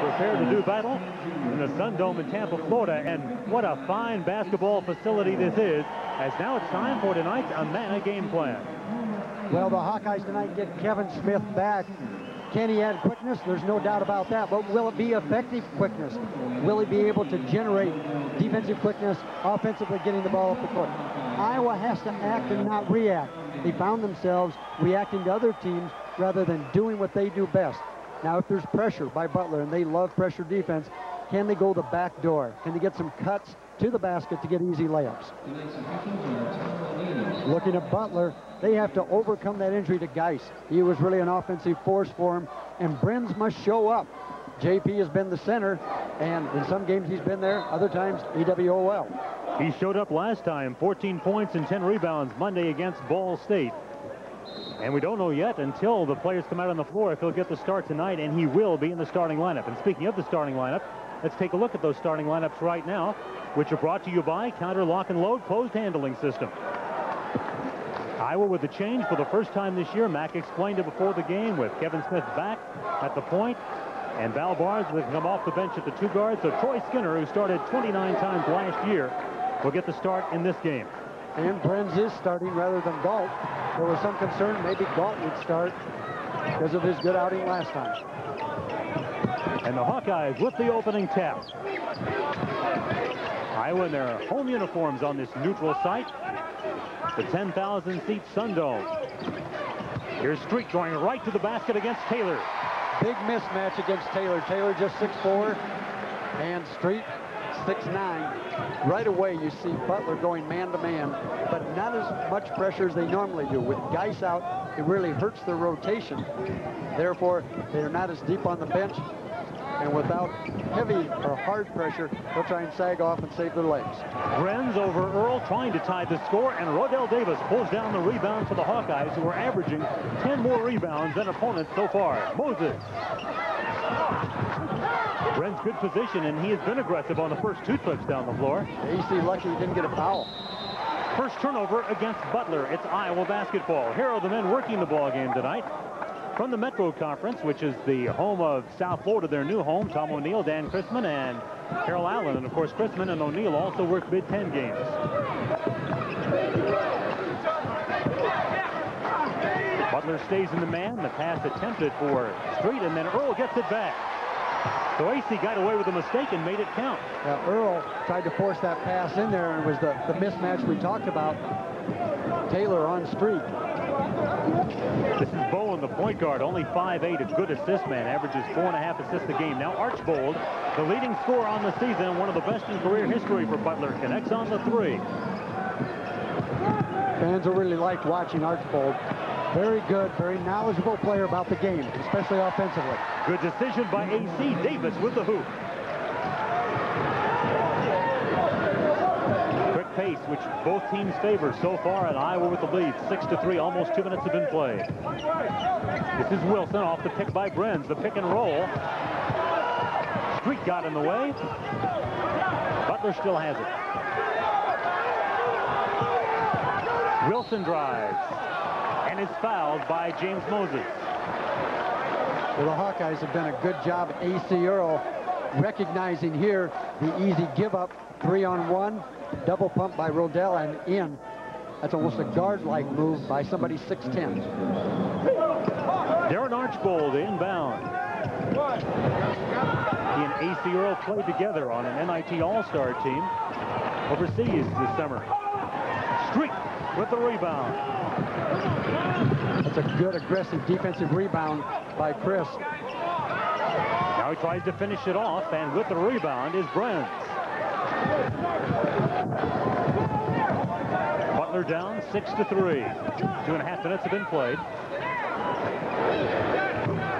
prepare to do battle in the Sun Dome in Tampa, Florida. And what a fine basketball facility this is, as now it's time for tonight's Amana game plan. Well, the Hawkeyes tonight get Kevin Smith back. Can he add quickness? There's no doubt about that. But will it be effective quickness? Will he be able to generate defensive quickness, offensively getting the ball up the court? Iowa has to act and not react. They found themselves reacting to other teams rather than doing what they do best. Now, if there's pressure by Butler, and they love pressure defense, can they go the back door? Can they get some cuts to the basket to get easy layups? Looking at Butler, they have to overcome that injury to Geis. He was really an offensive force for him, and Brenz must show up. JP has been the center, and in some games he's been there, other times AWOL. He showed up last time, 14 points and 10 rebounds Monday against Ball State. And we don't know yet until the players come out on the floor if he'll get the start tonight, and he will be in the starting lineup. And speaking of the starting lineup, let's take a look at those starting lineups right now, which are brought to you by Counter Lock and Load Closed Handling System. Iowa with the change for the first time this year. Mack explained it before the game with Kevin Smith back at the point and Val Barnes will come off the bench at the two guards. So Troy Skinner, who started 29 times last year, will get the start in this game. And Brenz is starting rather than Galt. There was some concern maybe Galt would start because of his good outing last time. And the Hawkeyes with the opening tap. Iowa in their home uniforms on this neutral site. The 10,000-seat Sun Dome. Here's Street going right to the basket against Taylor. Big mismatch against Taylor. Taylor just 6'4", and Street 6'9". Right away, you see Butler going man-to-man, -man, but not as much pressure as they normally do. With Geis out, it really hurts their rotation. Therefore, they're not as deep on the bench, and without heavy or hard pressure, they'll try and sag off and save their legs. Brenz over Earl trying to tie the score, and Rodell Davis pulls down the rebound for the Hawkeyes, who are averaging 10 more rebounds than opponents so far. Moses. Brenz good position, and he has been aggressive on the first two trips down the floor. Acie lucky he didn't get a foul. First turnover against Butler. It's Iowa basketball. Here are the men working the ball game tonight from the Metro Conference, which is the home of South Florida, their new home, Tom O'Neill, Dan Chrisman, and Carol Allen. And of course, Chrisman and O'Neill also work Big Ten games. Butler stays in the man. The pass attempted for Street, and then Earl gets it back. So Acie got away with a mistake and made it count. Now, Earl tried to force that pass in there, and it was the, the mismatch we talked about. Taylor on Street. This is Bowen, the point guard, only 5'8", a good assist man, averages four and a half assists a game. Now Archbold, the leading scorer on the season, one of the best in career history for Butler, connects on the three. Fans will really like watching Archbold. Very good, very knowledgeable player about the game, especially offensively. Good decision by Acie Davis with the hoop. Quick pace, which both teams favor so far, and Iowa with the lead, six to three. Almost two minutes have been played. This is Wilson off the pick by Brenz. The pick and roll. Street got in the way. Butler still has it. Wilson drives and is fouled by James Moses. Well, the Hawkeyes have done a good job. Acie Earl recognizing here the easy give up three on one double pump by Rodell and in. That's almost a guard-like move by somebody 6'10". Darren Archbold inbound. He and AC Earl played together on an NIT All-Star team overseas this summer. Street with the rebound. That's a good aggressive defensive rebound by Chris. Now he tries to finish it off, and with the rebound is Brenz. Butler down six to three. Two and a half minutes have been played.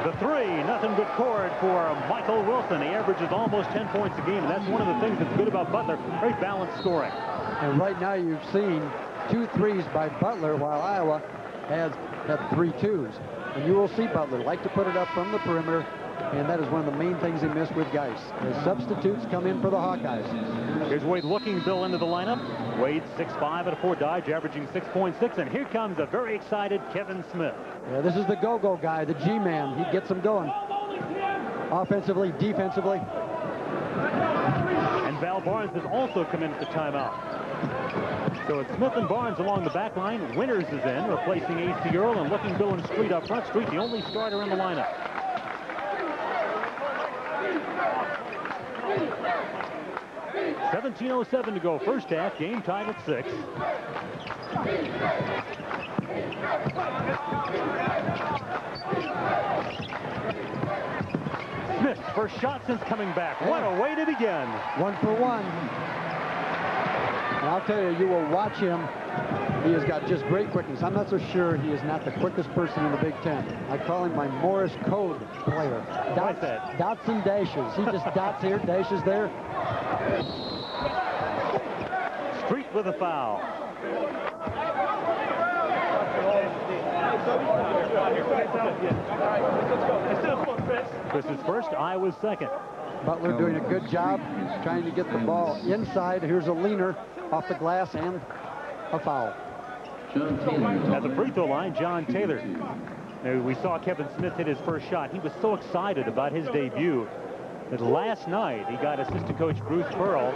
The three, nothing but cord for Michael Wilson. He averages almost 10 points a game, and that's one of the things that's good about Butler. Very balanced scoring. And right now you've seen two threes by Butler, while Iowa has had three twos. And you will see Butler like to put it up from the perimeter and that is one of the main things he missed with Geis. As substitutes come in for the Hawkeyes. Here's Wade Lookingbill into the lineup. Wade 6'5 at a 4 dodge, averaging 6.6, and here comes a very excited Kevin Smith. Yeah, this is the go-go guy, the G-man. He gets them going. offensively, defensively. And Val Barnes has also come in at the timeout. So it's Smith and Barnes along the back line. Winters is in, replacing Acie Earl and Lookingbill and Street up front. Street, the only starter in the lineup. Seventeen oh seven to go. First half. Game tied at six. Smith, first shot since coming back. What a way to begin. One for one. And I'll tell you, you will watch him. He has got just great quickness. I'm not so sure he is not the quickest person in the Big Ten. I call him my Morse code player. Dots, that? dots and dashes. He just dots here, dashes there. Street with a foul. This is first, Iowa's second. Butler doing a good job trying to get the ball inside. Here's a leaner off the glass and a foul. At the free throw line, John Taylor. We saw Kevin Smith hit his first shot. He was so excited about his debut that last night he got assistant coach Bruce Pearl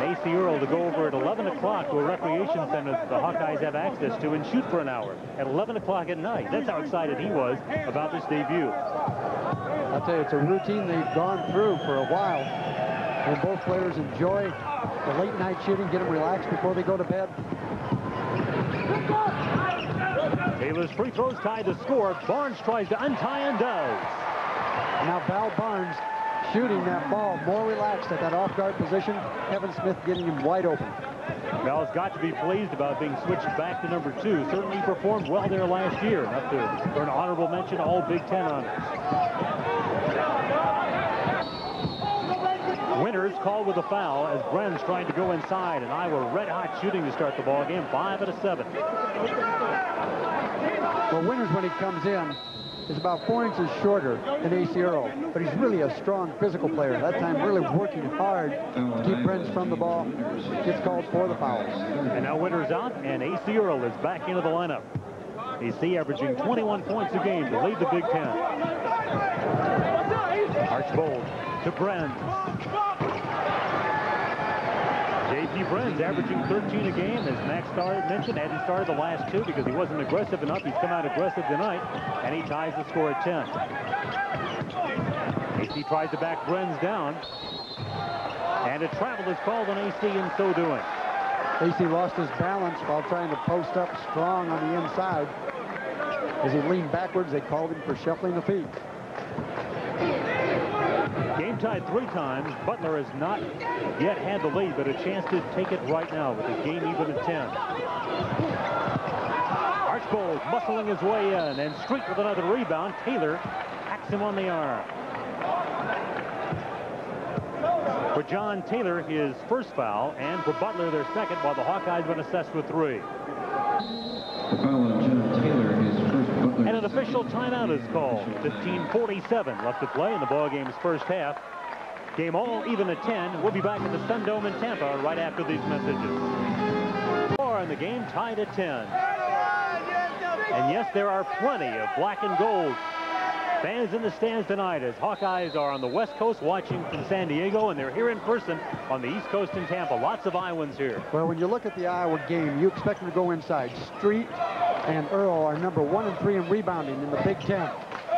Acie Earl to go over at 11 o'clock to a recreation center that the Hawkeyes have access to and shoot for an hour at 11 o'clock at night. That's how excited he was about this debut. I'll tell you, it's a routine they've gone through for a while. And both players enjoy the late night shooting, get them relaxed before they go to bed. Taylor's free throws tied the score. Barnes tries to untie and does. Now Val Barnes shooting that ball more relaxed at that off-guard position. Kevin Smith getting him wide open. Val's got to be pleased about being switched back to number two. Certainly performed well there last year. Enough to for an honorable mention, all Big Ten honors. Winters called with a foul as Brenz trying to go inside, and Iowa red-hot shooting to start the ball game, five out of seven. Well, Winters, when he comes in, is about four inches shorter than Acie Earl, but he's really a strong physical player. That time really working hard to keep Brenz from the ball. Gets called for the foul. And now Winters out, and Acie Earl is back into the lineup. Acie averaging 21 points a game to lead the Big Ten. Archbold to Brenz. Brenz averaging 13 a game, as Max started mentioned. Hadn't started the last two because he wasn't aggressive enough. He's come out aggressive tonight, and he ties the score at 10. Acie tries to back Brenz down, and a travel is called on Acie in so doing. Acie lost his balance while trying to post up strong on the inside. As he leaned backwards, they called him for shuffling the feet. Game tied three times. Butler has not yet had the lead, but a chance to take it right now with the game even at 10. Archbold muscling his way in, and Street with another rebound. Taylor hacks him on the arm. For John Taylor, his first foul, and for Butler, their second, while the Hawkeyes been assessed with three. Foul on John Taylor, his first Butler. And an official timeout is called. 15:47 left to play in the ball game's first half. Game all even at 10. We'll be back at the Sun Dome in Tampa right after these messages. Four in the game tied at 10. And yes, there are plenty of black and gold fans in the stands tonight as Hawkeyes are on the West Coast watching from San Diego, and they're here in person on the East Coast in Tampa. Lots of Iowans here. Well, when you look at the Iowa game, you expect them to go inside. Street and Earl are number one and three in rebounding in the Big Ten.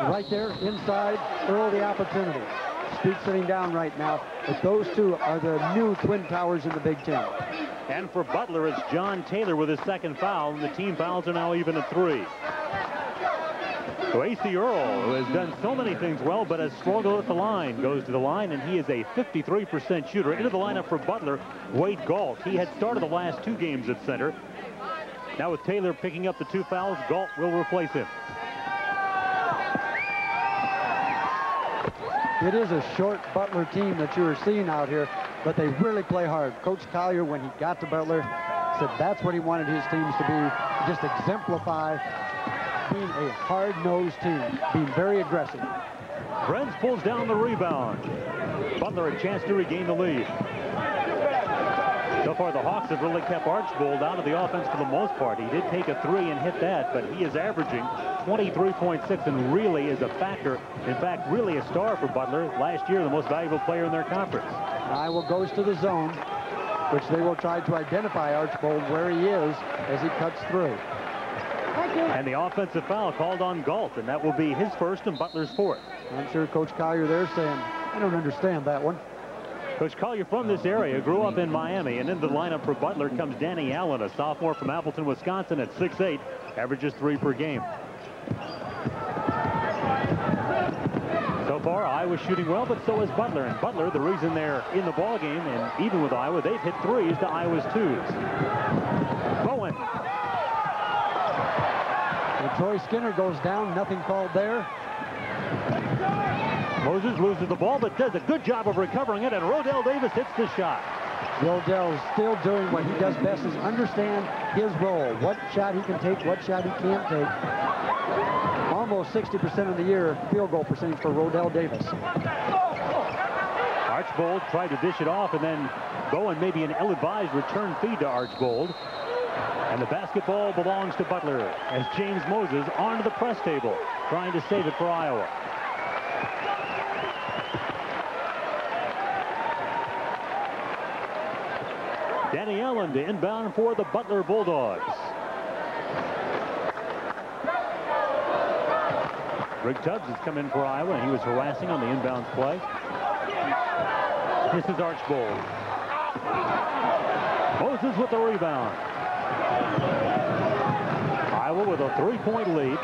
Right there, inside, Earl the opportunity. Street sitting down right now, but those two are the new Twin Towers in the Big Ten. And for Butler, it's John Taylor with his second foul, and the team fouls are now even at three. So Acie Earl, who has done so many things well, but has struggled at the line, goes to the line, and he is a 53% shooter. Into the lineup for Butler, Wade Galt. He had started the last two games at center. Now with Taylor picking up the two fouls, Galt will replace him. It is a short Butler team that you are seeing out here, but they really play hard. Coach Collier, when he got to Butler, said that's what he wanted his teams to be, just exemplify being a hard-nosed team, being very aggressive. Brenz pulls down the rebound. Butler a chance to regain the lead. So far, the Hawks have really kept Archbold out of the offense for the most part. He did take a three and hit that, but he is averaging 23.6 and really is a factor. In fact, really a star for Butler. Last year, the most valuable player in their conference. Iowa goes to the zone, which they will try to identify Archbold where he is as he cuts through. And the offensive foul called on Galt, and that will be his first and Butler's fourth. I'm sure Coach Collier there saying, I don't understand that one. Coach Collier from this area grew up in Miami, and into the lineup for Butler comes Danny Allen, a sophomore from Appleton, Wisconsin at 6'8", averages three per game. So far, Iowa's shooting well, but so is Butler. And Butler, the reason they're in the ball game, and even with Iowa, they've hit threes to Iowa's twos. Bowen. And Troy Skinner goes down, nothing called there. Moses loses the ball, but does a good job of recovering it, and Rodell Davis hits the shot. Rodell is still doing what he does best is understand his role, what shot he can take, what shot he can't take. Almost 60% of the year field goal percentage for Rodell Davis. Archbold tried to dish it off, and then Bowen maybe an ill-advised return feed to Archbold. And the basketball belongs to Butler as James Moses onto the press table, trying to save it for Iowa. Danny Allen to inbound for the Butler Bulldogs. Brig Tubbs has come in for Iowa, and he was harassing on the inbounds play. This is Archbold. Moses with the rebound. Iowa with a three-point lead.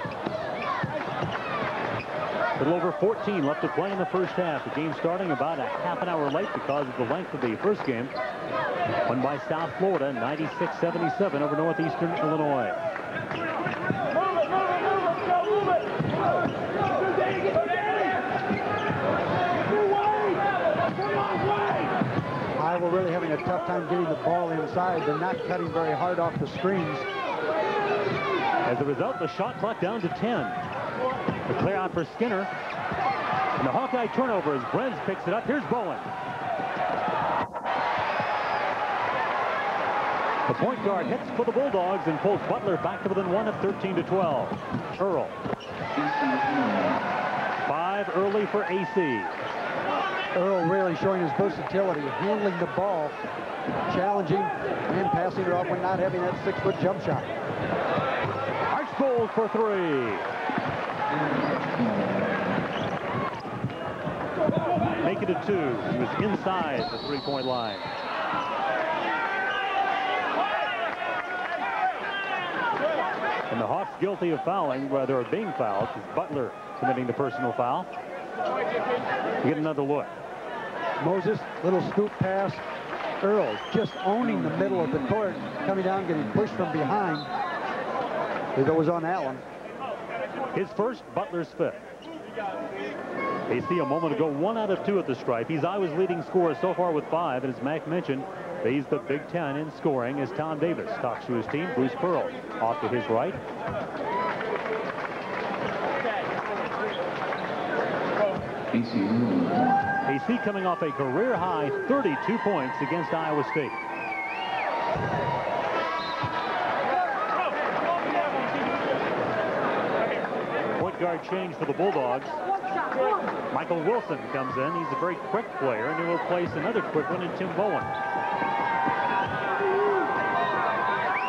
A little over 14 left to play in the first half. The game starting about a half an hour late because of the length of the first game. Won by South Florida, 96-77 over Northeastern Illinois. Iowa really having a tough time getting the ball inside. They're not cutting very hard off the screens. As a result, the shot clock down to 10. The clear out for Skinner. And the Hawkeye turnover as Brenz picks it up. Here's Bowen. Point guard hits for the Bulldogs and pulls Butler back to within one at 13 to 12. Earl. Five early for Acie. Earl really showing his versatility, handling the ball, challenging and passing it off when not having that six-foot jump shot. Archbold for three. Make it a two. He was inside the three-point line. And the Hawks guilty of fouling, rather of being fouled, is Butler committing the personal foul. We get another look. Moses, little scoop pass. Earl just owning the middle of the court, coming down, getting pushed from behind. It was on Allen. His first, Butler's fifth. They see a moment ago, one out of two at the stripe. He's Iowa's leading scorer so far with five, and as Mac mentioned, he's the Big Ten in scoring as Tom Davis talks to his team. Bruce Pearl off to his right. Acie coming off a career-high 32 points against Iowa State. Point guard change for the Bulldogs. Michael Wilson comes in. He's a very quick player, and he will place another quick one in Tim Bowen.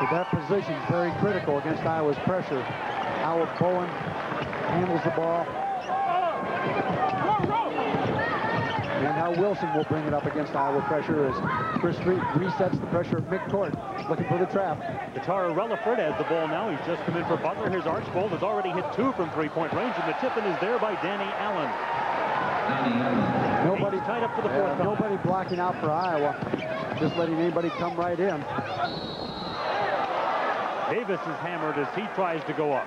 But that position is very critical against Iowa's pressure. Howard Bowen handles the ball. And now Wilson will bring it up against Iowa pressure as Chris Street resets the pressure at midcourt, looking for the trap. Katara Relaford has the ball now. He's just come in for Butler. Here's Archbold, has already hit two from three-point range, and the tip-in is there by Danny Allen. Nobody He's tied up for the fourth. Yeah, nobody blocking out for Iowa, just letting anybody come right in. Davis is hammered as he tries to go up.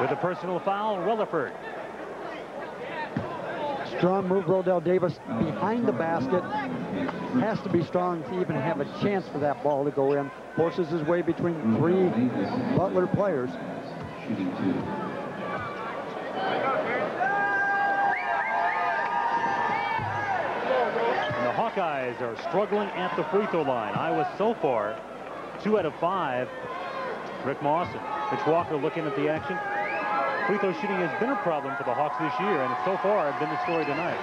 With a personal foul, Relaford. Strong move, Rodell Davis behind the basket. Has to be strong to even have a chance for that ball to go in. Forces his way between three Butler players. Shooting two. And the Hawkeyes are struggling at the free throw line. Iowa so far, two out of five. Rick Mawson. Mitch Walker looking at the action. Free throw shooting has been a problem for the Hawks this year, and so far been the story tonight.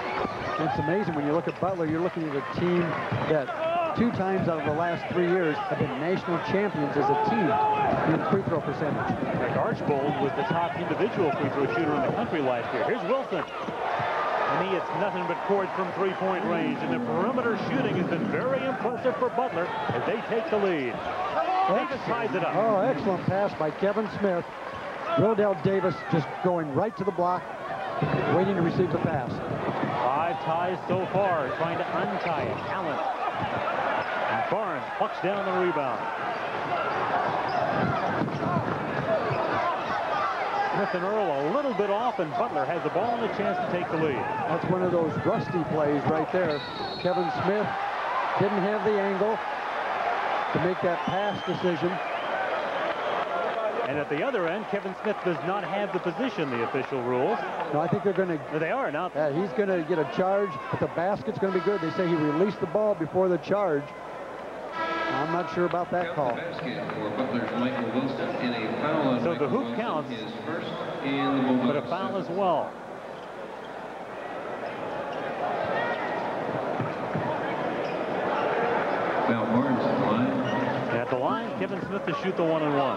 It's amazing when you look at Butler, you're looking at a team that two times out of the last three years have been national champions as a team in free throw percentage. Like Archbold was the top individual free throw shooter in the country last year. Here's Wilson. And he hits nothing but cords from three-point range. And the perimeter shooting has been very impressive for Butler as they take the lead. Davis ties it up. Oh, excellent pass by Kevin Smith. Rodell Davis just going right to the block, waiting to receive the pass. Five ties so far, trying to untie it. Allen. And Barnes plucks down the rebound. Smith and Earl a little bit off, and Butler has the ball and a chance to take the lead. That's one of those rusty plays right there. Kevin Smith didn't have the angle to make that pass decision. And at the other end, Kevin Smith does not have the position, the official rules. No, I think they're going to... They are now. Uh, he's going to get a charge, but the basket's going to be good. They say he released the ball before the charge. I'm not sure about that call. So the hoop counts, but a foul as well. Val Barnes at the line. At the line, Kevin Smith to shoot the one and one.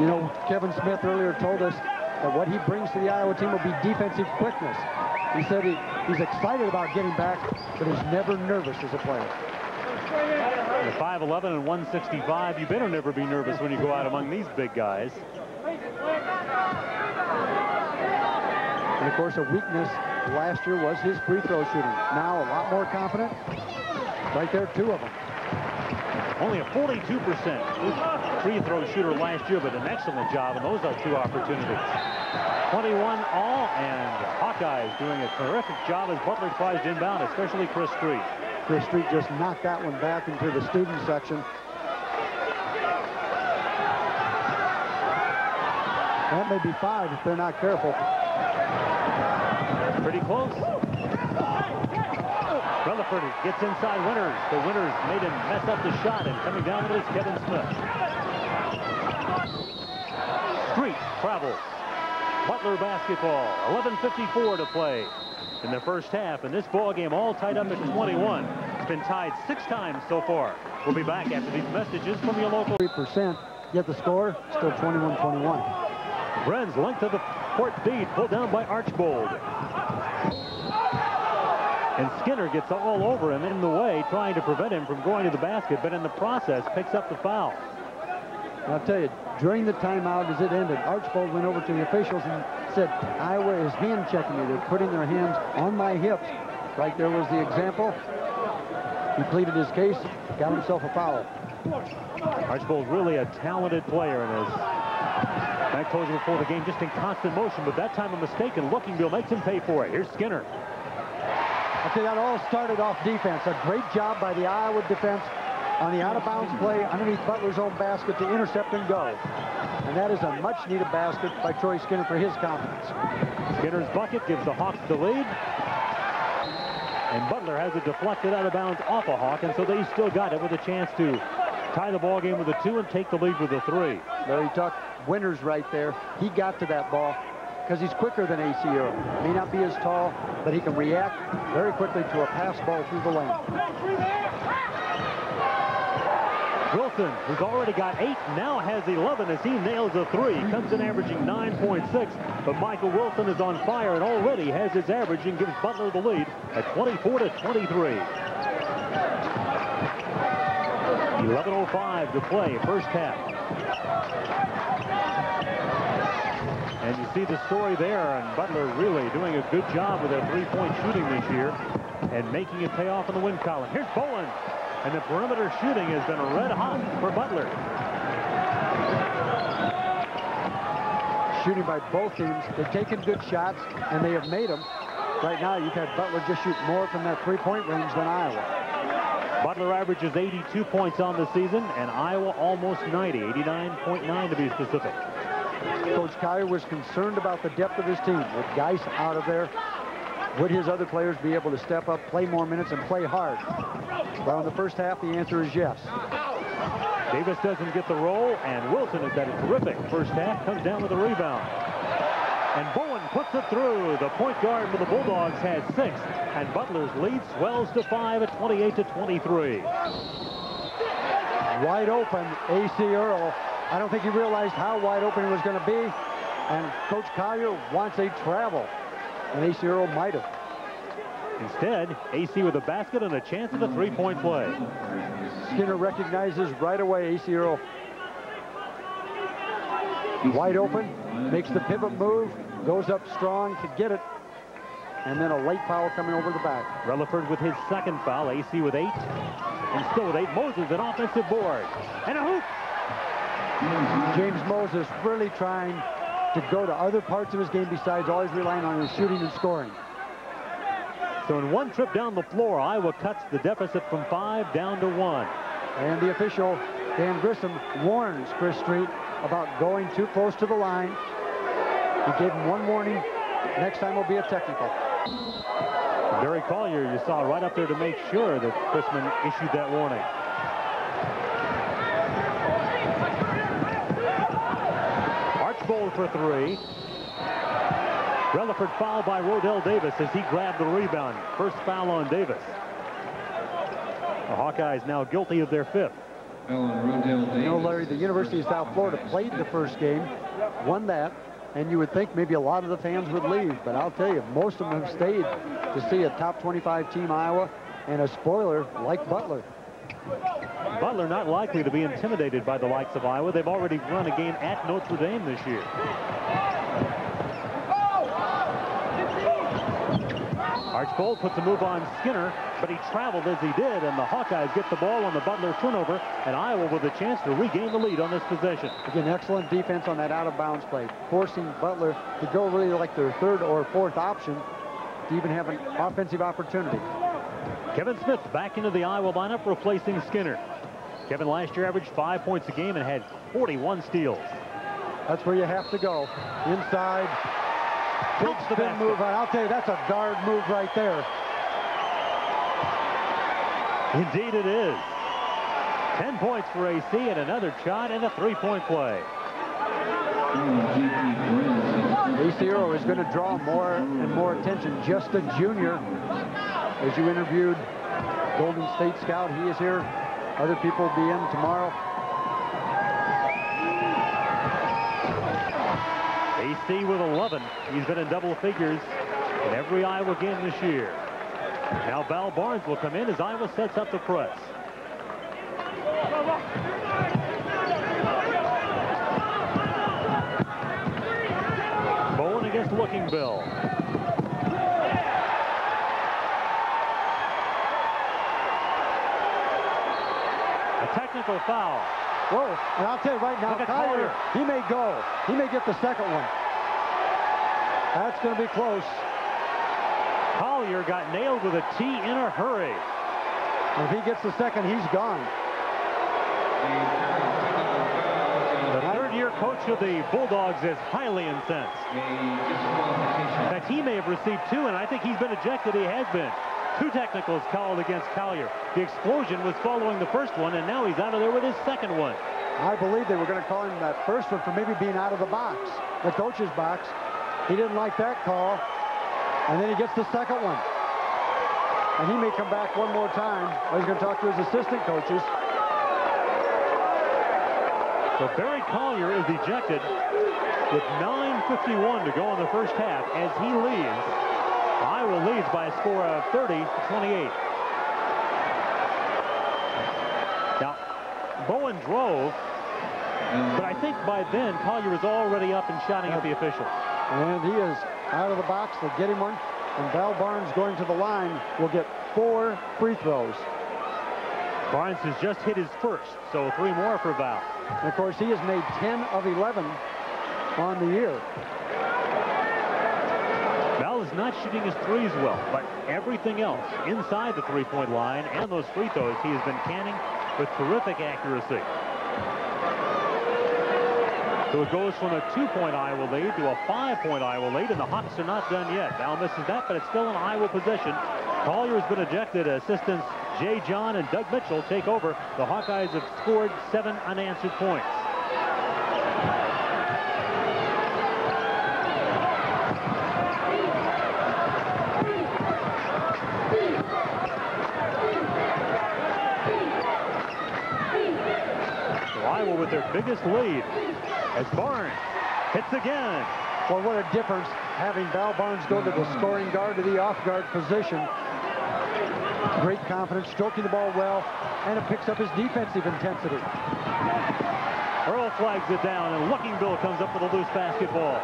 You know, Kevin Smith earlier told us that what he brings to the Iowa team will be defensive quickness. He said he, he's excited about getting back, but he's never nervous as a player. At 5'11 and 165, you better never be nervous when you go out among these big guys. And of course, a weakness last year was his free throw shooting. Now a lot more confident. Right there, two of them. Only a 42% free throw shooter last year, but an excellent job, and those are two opportunities. 21 all, and Hawkeyes doing a terrific job as Butler tries to inbound, especially Chris Street. Chris Street just knocked that one back into the student section. That may be five if they're not careful. Pretty close. Rutherford gets inside Winters. The Winters made him mess up the shot, and coming down with it is Kevin Smith. Street travels. Butler basketball. 11.54 to play in the first half. And this ball game all tied up at 21. It's been tied six times so far. We'll be back after these messages from your local. 3%, yet the score still 21-21. Brenz length of the court feed pulled down by Archbold. And Skinner gets all over him in the way, trying to prevent him from going to the basket, but in the process picks up the foul. I'll tell you, during the timeout as it ended, Archbold went over to the officials and said, Iowa is hand checking me. They're putting their hands on my hips. Right there was the example. He pleaded his case, got himself a foul. Archbold really a talented player and as Matt told you before the game, just in constant motion, but that time a mistake and Lookingbill makes him pay for it. Here's Skinner. Okay, that all started off defense. A great job by the Iowa defense on the out-of-bounds play underneath Butler's own basket to intercept and go. And that is a much-needed basket by Troy Skinner for his confidence. Skinner's bucket gives the Hawks the lead. And Butler has it deflected out of bounds off a Hawk, and so they still got it with a chance to tie the ball game with a two and take the lead with a three. Larry Tuck, Winters right there. He got to that ball because he's quicker than Acie Earl. May not be as tall, but he can react very quickly to a pass ball through the lane. Wilson, who's already got eight, now has 11 as he nails a three. Comes in averaging 9.6, but Michael Wilson is on fire and already has his average and gives Butler the lead at 24 to 23. 11.05 to play, first half. And you see the story there, and Butler really doing a good job with their three-point shooting this year and making it pay off in the win column. Here's Bowen, and the perimeter shooting has been red hot for Butler. Shooting by both teams. They've taken good shots, and they have made them. Right now, you've had Butler just shoot more from that three-point range than Iowa. Butler averages 82 points on the season, and Iowa almost 90, 89.9 to be specific. Coach Kyer was concerned about the depth of his team with Geis out of there. Would his other players be able to step up, play more minutes, and play hard? Well, in the first half, the answer is yes. Davis doesn't get the roll, and Wilson has had a terrific first half, comes down with a rebound. And Bowen puts it through. The point guard for the Bulldogs has six, and Butler's lead swells to five at 28 to 23. Wide open, Acie Earl. I don't think he realized how wide open it was going to be, and Coach Collier wants a travel, and Acie Earl might have. Instead, Acie with a basket and a chance at a three-point play. Skinner recognizes right away Acie Earl. Wide open, makes the pivot move, goes up strong to get it, and then a late foul coming over the back. Relaford with his second foul, Acie with eight, and still with eight. Moses an offensive board, and a hoop. James Moses really trying to go to other parts of his game besides always relying on his shooting and scoring. So in one trip down the floor, Iowa cuts the deficit from five down to one. And the official, Dan Chrisman, warns Chris Street about going too close to the line. He gave him one warning. Next time will be a technical. Barry Collier, you saw right up there to make sure that Chrisman issued that warning. Archbold for three. Relaford fouled by Rodell Davis as he grabbed the rebound. First foul on Davis. The Hawkeyes now guilty of their fifth. You know, Larry, the University of South Florida played the first game, won that, and you would think maybe a lot of the fans would leave. But I'll tell you, most of them have stayed to see a top 25 team Iowa and a spoiler like Butler. Butler not likely to be intimidated by the likes of Iowa. They've already run a game at Notre Dame this year. Archbold puts a move on Skinner, but he traveled as he did, and the Hawkeyes get the ball on the Butler turnover, and Iowa with a chance to regain the lead on this possession. Again, excellent defense on that out-of-bounds play, forcing Butler to go really like their third or fourth option to even have an offensive opportunity. Kevin Smith back into the Iowa lineup, replacing Skinner. Kevin last year averaged five points a game and had 41 steals. That's where you have to go. Inside, Big spin move. I'll tell you, that's a guard move right there. Indeed it is. 10 points for Acie and another shot and a three-point play. Acie Earl is going to draw more and more attention. Just a junior. As you interviewed Golden State scout, he is here. Other people will be in tomorrow. Acie with 11. He's been in double figures in every Iowa game this year. Now Val Barnes will come in as Iowa sets up the press. Bowen against Lookingbill. Foul. Whoa, and I'll tell you right now, Collier, he may go. He may get the second one. That's going to be close. Collier got nailed with a tee in a hurry. If he gets the second, he's gone. The third-year coach of the Bulldogs is highly incensed. That he may have received two, and I think he's been ejected. He has been. Two technicals called against Collier. The explosion was following the first one, and now he's out of there with his second one. I believe they were going to call him that first one for maybe being out of the box, the coach's box. He didn't like that call, and then he gets the second one. And he may come back one more time. he's going to talk to his assistant coaches. So Barry Collier is ejected with 9.51 to go in the first half as he leaves Iowa leads by a score of 30 to 28. Now, Bowen drove, but I think by then Collier was already up and shouting at the officials. And he is out of the box. They get him one. And Val Barnes going to the line will get four free throws. Barnes has just hit his first, so three more for Val. And of course, he has made 10 of 11 on the year Val is not shooting his threes well, but everything else inside the three-point line and those free throws, he has been canning with terrific accuracy. So it goes from a two-point Iowa lead to a five-point Iowa lead, and the Hawks are not done yet. Val misses that, but it's still an Iowa possession. Collier has been ejected. Assistants Jay John and Doug Mitchell take over. The Hawkeyes have scored seven unanswered points. With their biggest lead as Barnes hits again. Well, what a difference having Val Barnes go to the scoring guard to the off-guard position. Great confidence, stroking the ball well, and it picks up his defensive intensity. Earl flags it down, and Lookingbill comes up with a loose basketball.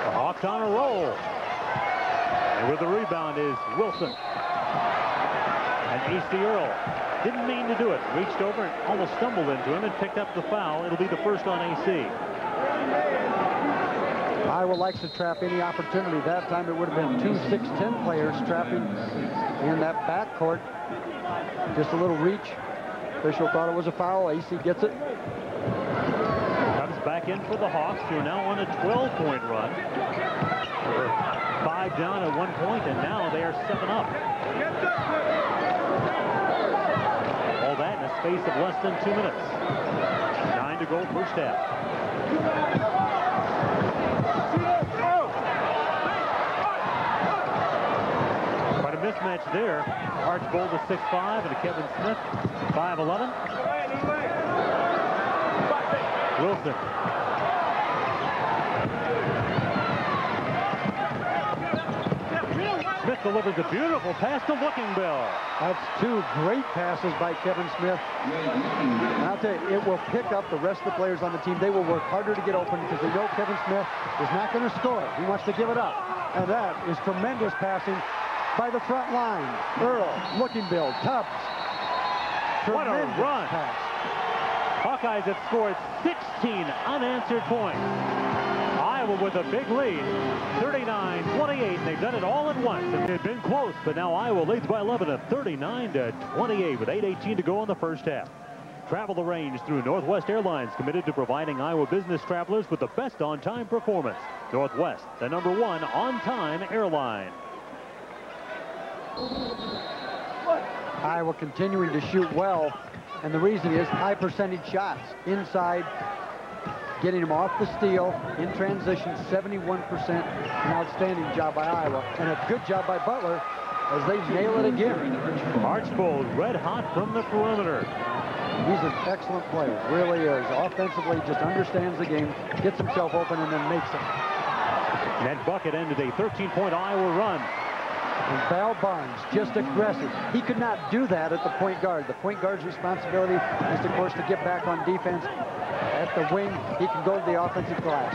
The Hawks on a roll. And with the rebound is Wilson. And Acie Earl didn't mean to do it. Reached over and almost stumbled into him and picked up the foul. It'll be the first on Acie. Iowa likes to trap any opportunity. That time it would have been two 6'10 players trapping in that backcourt. Just a little reach. Official thought it was a foul. Acie gets it. Comes back in for the Hawks, who are now on a 12-point run. Five down at one point, and now they are seven up. All that in a space of less than two minutes. Nine to go first half. Quite a mismatch there. Archbold is 6'5", and Kevin Smith, 5'11". Wilson. Smith delivers a beautiful pass to Lookingbill. That's two great passes by Kevin Smith. And I'll tell you, it will pick up the rest of the players on the team. They will work harder to get open because they know Kevin Smith is not going to score. He wants to give it up. And that is tremendous passing by the front line. Earl, Lookingbill, Tubbs. What a run. pass. Hawkeyes have scored 16 unanswered points. Iowa with a big lead, 39-28. They've done it all at once. It had been close, but now Iowa leads by 11 at 39 to 28 with 8.18 to go in the first half. Travel the range through Northwest Airlines, committed to providing Iowa business travelers with the best on-time performance. Northwest, the number one on-time airline. Iowa continuing to shoot well, and the reason is high percentage shots inside, getting them off the steal in transition, 71%. An outstanding job by Iowa, and a good job by Butler as they nail it again. Archbold red hot from the perimeter. He's an excellent player, really is. Offensively, just understands the game, gets himself open, and then makes it. That bucket ended a 13-point Iowa run. And Val Barnes, just aggressive. He could not do that at the point guard. The point guard's responsibility is, of course, to get back on defense. At the wing, he can go to the offensive glass.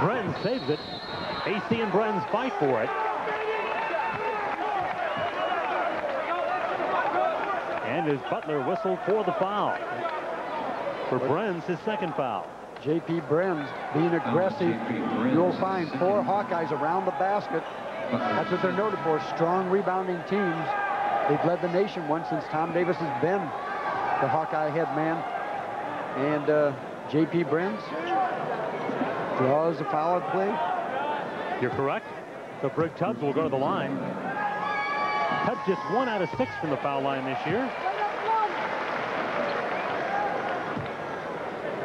Bren saves it. Acie and Brenz fight for it. And as Butler whistled for the foul. For Brenz his second foul. J.P. Brenz being aggressive. You'll find four Hawkeyes around the basket. That's what they're noted for, strong rebounding teams. They've led the nation once since Tom Davis has been the Hawkeye head man. And uh, J.P. Brenz draws a foul play. You're correct. So Brig Tubbs will go to the line. Tubbs just one out of six from the foul line this year.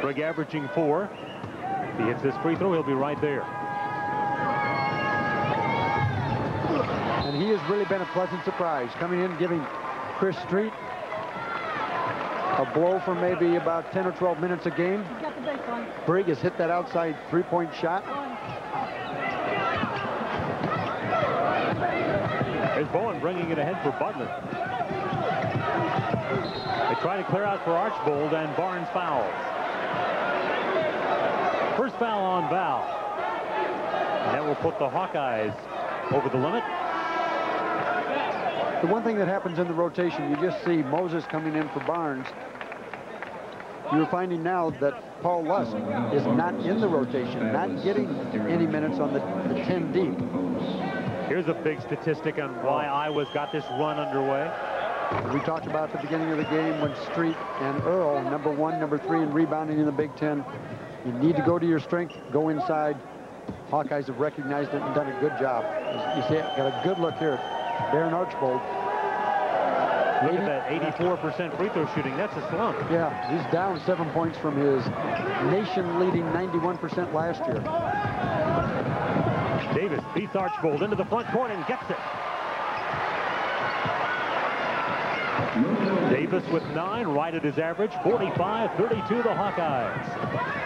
Brig averaging four. If he hits this free throw, he'll be right there. And he has really been a pleasant surprise, coming in giving Chris Street a blow for maybe about 10 or 12 minutes a game. Brig has hit that outside three-point shot. There's Bowen bringing it ahead for Butler. They try to clear out for Archbold, and Barnes fouls. First foul on Val. And that will put the Hawkeyes over the limit. The one thing that happens in the rotation, you just see Moses coming in for Barnes. You're finding now that Paul Lusk is not in the rotation, not getting any minutes on the, the 10 deep. Here's a big statistic on why Iowa's got this run underway. We talked about at the beginning of the game when Street and Earl, number one, number three in rebounding in the Big Ten. You need to go to your strength, go inside. Hawkeyes have recognized it and done a good job. You see, it, got a good look here at Darren Archbold. Look at that 84% free throw shooting. That's a slump. Yeah, he's down seven points from his nation-leading 91% last year. Davis beats Archbold into the front court and gets it. Davis with nine, right at his average, 45-32 the Hawkeyes.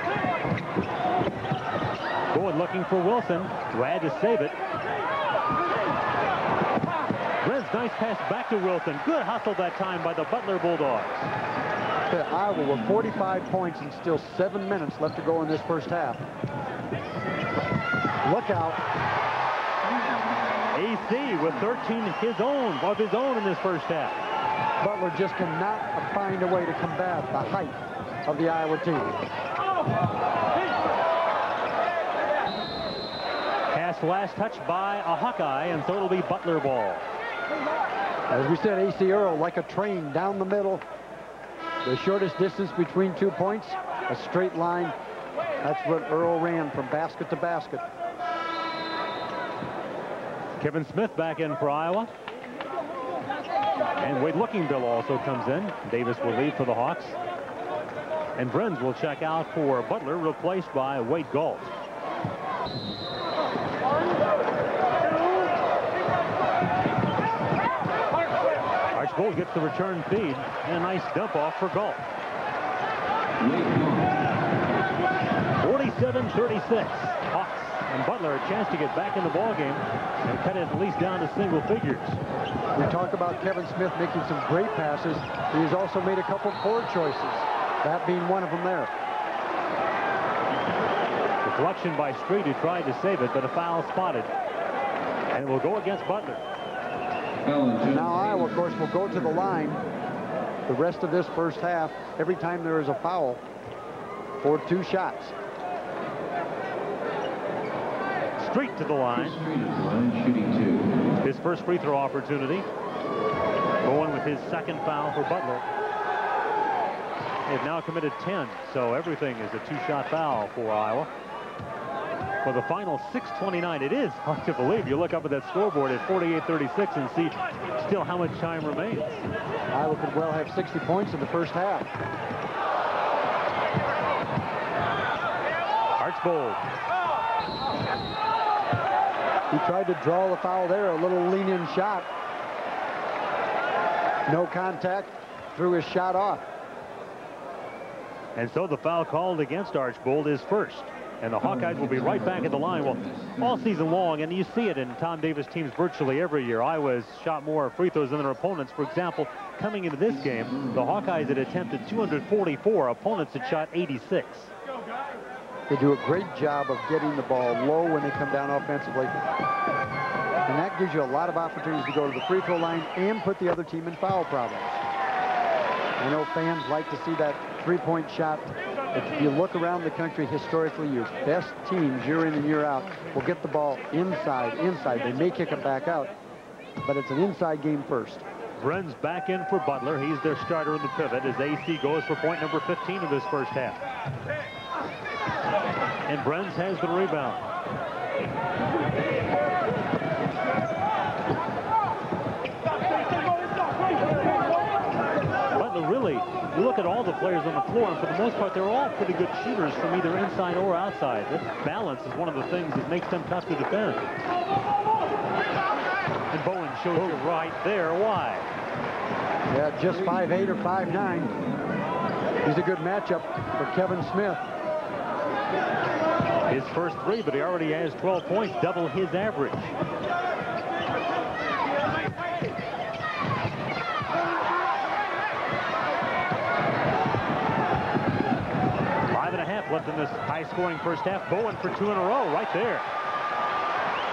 Boyd looking for Wilson, glad to save it. Brent's nice pass back to Wilson. Good hustle that time by the Butler Bulldogs. Iowa with 45 points and still seven minutes left to go in this first half. Look out. Acie with 13 his own, of his own in this first half. Butler just cannot find a way to combat the height of the Iowa team. Pass last touch by a Hawkeye, and so it'll be Butler ball. As we said, Acie Earl like a train down the middle. The shortest distance between two points, a straight line. That's what Earl ran from basket to basket. Kevin Smith back in for Iowa. And Wade Lookingbill also comes in. Davis will leave for the Hawks. And Brenz will check out for Butler, replaced by Wade Galt. Archbold gets the return feed and a nice dump off for Galt. 47-36. Hawks and Butler a chance to get back in the ball game and cut it at least down to single figures. We talk about Kevin Smith making some great passes. He's also made a couple poor choices, that being one of them there. Deflection by Street who tried to save it, but a foul spotted. And it will go against Butler. Now Iowa, of course, will go to the line the rest of this first half every time there is a foul for two shots. Street to the line. His first free throw opportunity. Going with his second foul for Butler. They've now committed 10, so everything is a two-shot foul for Iowa. For the final 6.29, it is hard to believe. You look up at that scoreboard at 48-36 and see still how much time remains. Iowa could well have 60 points in the first half. Archbold. He tried to draw the foul there, a little lean-in shot. No contact, threw his shot off. And so the foul called against Archbold is first. And the Hawkeyes will be right back at the line. Well, all season long, and you see it in Tom Davis teams virtually every year. Iowa has shot more free throws than their opponents. For example, coming into this game, the Hawkeyes had attempted 244. Opponents had shot 86. They do a great job of getting the ball low when they come down offensively. And that gives you a lot of opportunities to go to the free throw line and put the other team in foul problems. I know fans like to see that three-point shot. If you look around the country historically, your best teams year in and year out will get the ball inside, inside. They may kick it back out, but it's an inside game first. Brenz back in for Butler. He's their starter in the pivot as Acie goes for point number 15 of this first half. And Brenz has the rebound. Butler really, you look at all the players on the floor, and for the most part, they're all pretty good shooters from either inside or outside. This balance is one of the things that makes them tough to defend. And Bowen shows you right there why. Yeah, just 5'8 or 5'9. He's a good matchup for Kevin Smith. His first three, but he already has 12 points, double his average. Five and a half left in this high-scoring first half. Bowen for two in a row right there.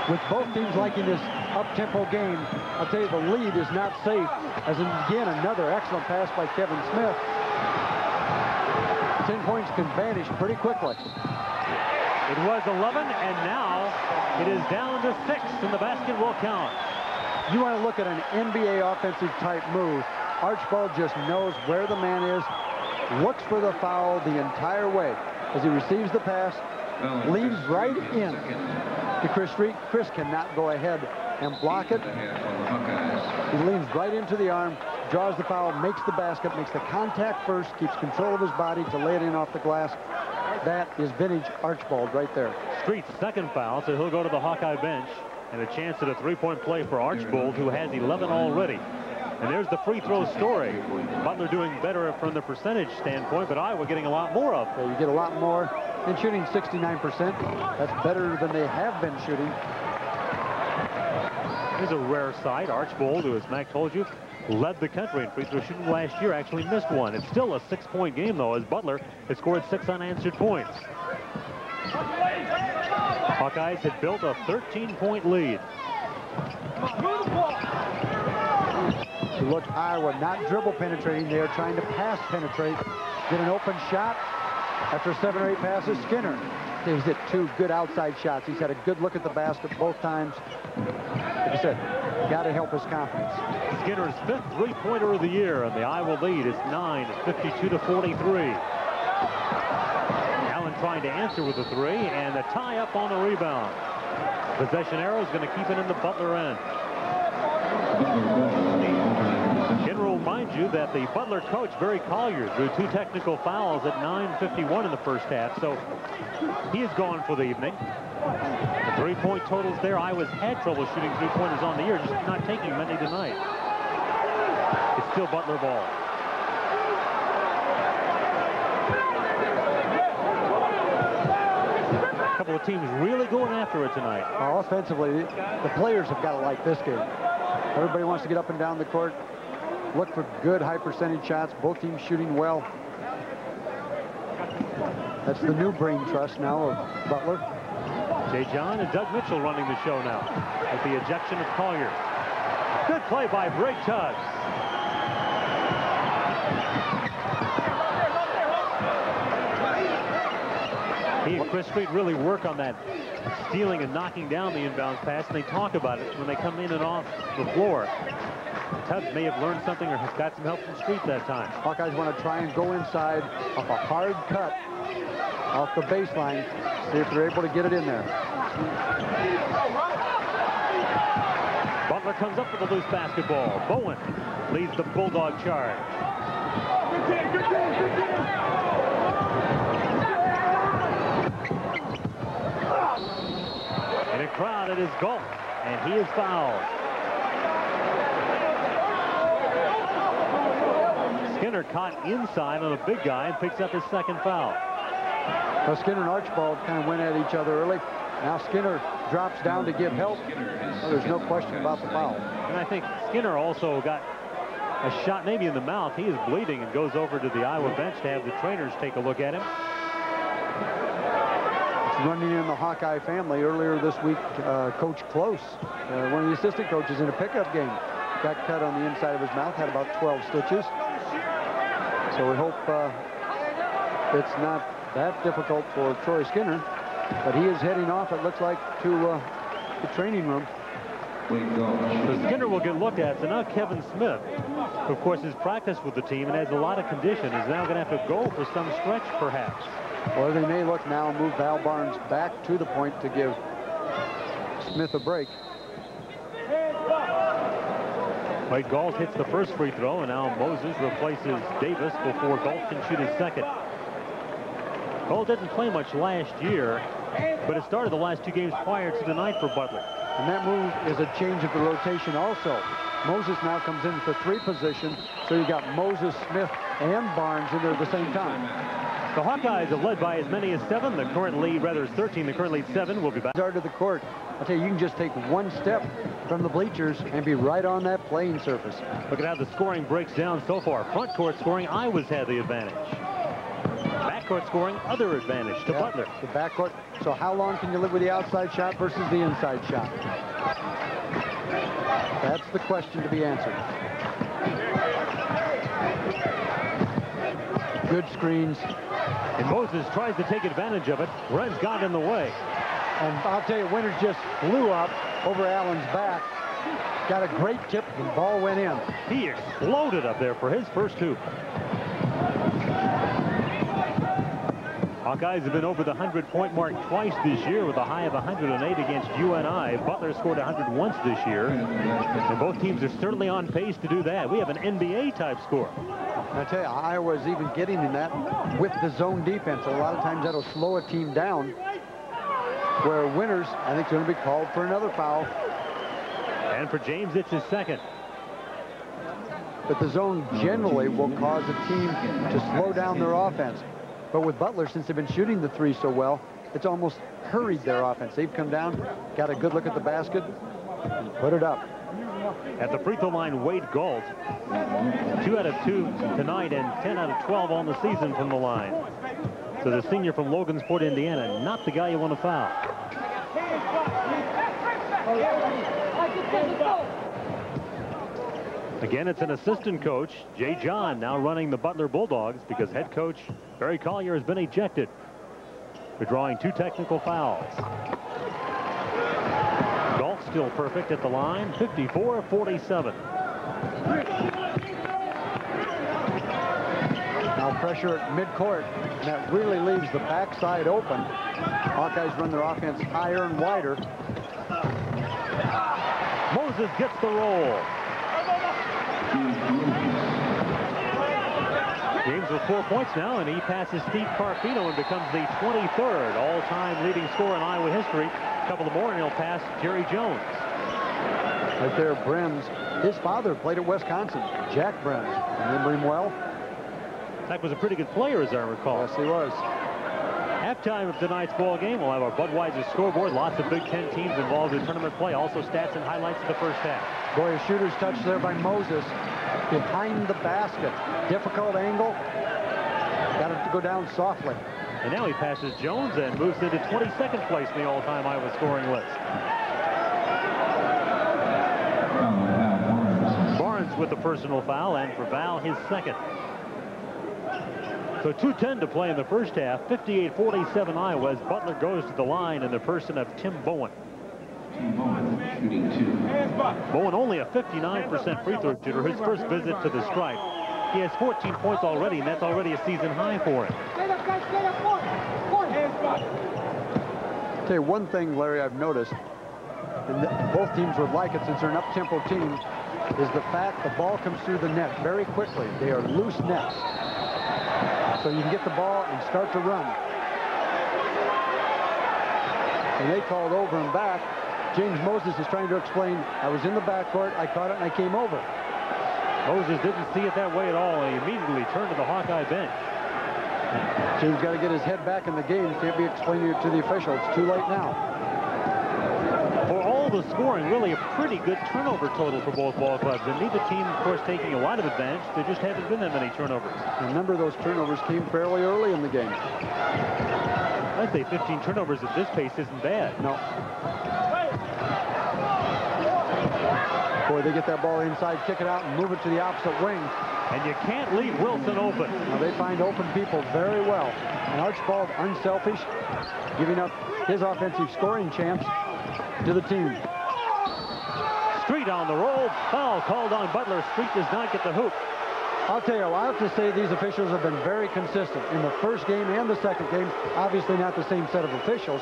With both teams liking this up-tempo game, I'll tell you the lead is not safe. As in, again, another excellent pass by Kevin Smith. 10 points can vanish pretty quickly. It was 11, and now it is down to six, and the basket will count. You want to look at an NBA offensive type move. Archbold just knows where the man is, looks for the foul the entire way. As he receives the pass, leans right in to Chris Street. Chris cannot go ahead and block it. He leans right into the arm, draws the foul, makes the basket, makes the contact first, keeps control of his body to lay it in off the glass. That is vintage Archbold right there. Street's second foul, so he'll go to the Hawkeye bench. And a chance at a three-point play for Archbold, who has 11 already. And there's the free throw story. Butler doing better from the percentage standpoint, but Iowa getting a lot more of. Yeah, you get a lot more and shooting 69%. That's better than they have been shooting. Here's a rare sight. Archbold, who, as Mac told you, led the country in free throw shooting last year, actually missed one. It's still a six-point game, though, as Butler has scored six unanswered points. Hawkeyes had built a 13-point lead. Look, Iowa not dribble penetrating. there, trying to pass penetrate. Get an open shot. After seven or eight passes, Skinner. He's hit two good outside shots. He's had a good look at the basket both times. Like I said, got to help his confidence. Skinner's fifth three-pointer of the year, and the Iowa lead is 9, 52 to 43. Allen trying to answer with a three, and a tie up on the rebound. Possession arrow is going to keep it in the Butler end. You that the Butler coach, Barry Collier, drew two technical fouls at 9.51 in the first half, so he is gone for the evening. The three-point totals there. Iowa's had trouble shooting three-pointers on the year, just not taking many tonight. It's still Butler ball. A couple of teams really going after it tonight. Uh, offensively, the players have got to like this game. Everybody wants to get up and down the court, look for good high percentage shots, both teams shooting well. That's the new brain trust now of Butler. Jay John and Doug Mitchell running the show now with the ejection of Collier. Good play by Brig Tubbs. He and Chris Street really work on that stealing and knocking down the inbounds pass, and they talk about it when they come in and off the floor. Tubbs may have learned something or has got some help from Street that time. Hawkeyes want to try and go inside off a hard cut off the baseline, see if they're able to get it in there. Butler comes up with a loose basketball. Bowen leads the Bulldog charge. In a crowd, it is Galt, and he is fouled. Skinner caught inside on a big guy and picks up his second foul. Well, Skinner and Archbold kind of went at each other early. Now Skinner drops down to give help. Well, there's no question about the foul. And I think Skinner also got a shot maybe in the mouth. He is bleeding and goes over to the Iowa bench to have the trainers take a look at him. It's running in the Hawkeye family. Earlier this week, uh, Coach Close, uh, one of the assistant coaches in a pickup game, got cut on the inside of his mouth, had about 12 stitches. So we hope uh, it's not that difficult for Troy Skinner, but he is heading off, it looks like, to uh, the training room. So Skinner will get looked at. So now Kevin Smith, of course, has practiced with the team and has a lot of condition, is now going to have to go for some stretch, perhaps. Or they may look now and move Val Barnes back to the point to give Smith a break. Wade Galt hits the first free throw, and now Moses replaces Davis before Galt can shoot his second. Galt didn't play much last year, but it started the last two games prior to tonight for Butler. And that move is a change of the rotation also. Moses now comes in for three position, so you've got Moses, Smith, and Barnes in there at the same time. The Hawkeyes have led by as many as seven. The current lead, rather, is 13. The current lead, seven. We'll be back. Start of the court. I'll tell you, you can just take one step from the bleachers and be right on that playing surface. Look at how the scoring breaks down so far. Front court scoring, Iowa's had the advantage. Backcourt scoring, other advantage to Yeah, Butler. The backcourt. So how long can you live with the outside shot versus the inside shot? That's the question to be answered. Good screens. And Moses tries to take advantage of it. Ren's got in the way. And I'll tell you, Winters just flew up over Allen's back. got a great tip. and The ball went in. He exploded up there for his first two. Hawkeyes have been over the 100-point mark twice this year with a high of 108 against UNI. Butler scored 100 once this year. And both teams are certainly on pace to do that. We have an NBA-type score. I tell you, Iowa's even getting in that with the zone defense. A lot of times that'll slow a team down. Where Winters, I think, is going to be called for another foul. And for James, it's his second. But the zone generally will cause a team to slow down their offense. But with Butler, since they've been shooting the three so well, it's almost hurried their offense. They've come down, got a good look at the basket, and put it up. At the free throw line, Wade Galt. Two out of two tonight and 10 out of 12 on the season from the line. So the senior from Logansport, Indiana, not the guy you want to foul. Again, it's an assistant coach, Jay John, now running the Butler Bulldogs because head coach Barry Collier has been ejected for drawing two technical fouls. Galt still perfect at the line, 54-47. Now pressure at midcourt, and that really leaves the backside open. Hawkeyes run their offense higher and wider. Moses gets the roll. James with four points now, and he passes Steve Carfino and becomes the 23rd all-time leading scorer in Iowa history. A couple of more, and he'll pass Jerry Jones. Right there, Brims. His father played at Wisconsin, Jack Brims. Remember him well? Zach was a pretty good player, as I recall. Yes, he was. Halftime of tonight's ball game, we'll have our Budweiser scoreboard. Lots of Big Ten teams involved in tournament play. Also stats and highlights of the first half. Boy, a shooter's touch there by Moses behind the basket. Difficult angle. Got it to go down softly. And now he passes Jones and moves into 22nd place in the all-time Iowa scoring list. Barnes with the personal foul, and for Val, his second. So 2.10 to play in the first half. 58-47 Iowa as Butler goes to the line in the person of Tim Bowen. Tim Bowen shooting two. Bowen only a 59% free throw shooter. His first visit to the stripe. He has 14 points already, and that's already a season high for him. Tell you one thing, Larry, I've noticed, and both teams would like it since they're an up-tempo team, is the fact the ball comes through the net very quickly. They are loose nets. So you can get the ball and start to run. And they called over and back. James Moses is trying to explain, I was in the backcourt, I caught it, and I came over. Moses didn't see it that way at all. He immediately turned to the Hawkeye bench. James got to get his head back in the game. Can't be explaining it to the official. It's too late now. For all the scoring, really a pretty good turnover total for both ball clubs. And neither team, of course, taking a lot of advantage. There just haven't been that many turnovers. Remember, those turnovers came fairly early in the game. I'd say 15 turnovers at this pace isn't bad. No. Boy, they get that ball inside, kick it out, and move it to the opposite wing. And you can't leave Wilson open. Now, they find open people very well. And Archbold, unselfish, giving up his offensive scoring chance to the team. Street on the roll. Foul called on Butler. Street does not get the hoop. I'll tell you, I have to say these officials have been very consistent in the first game and the second game. Obviously not the same set of officials,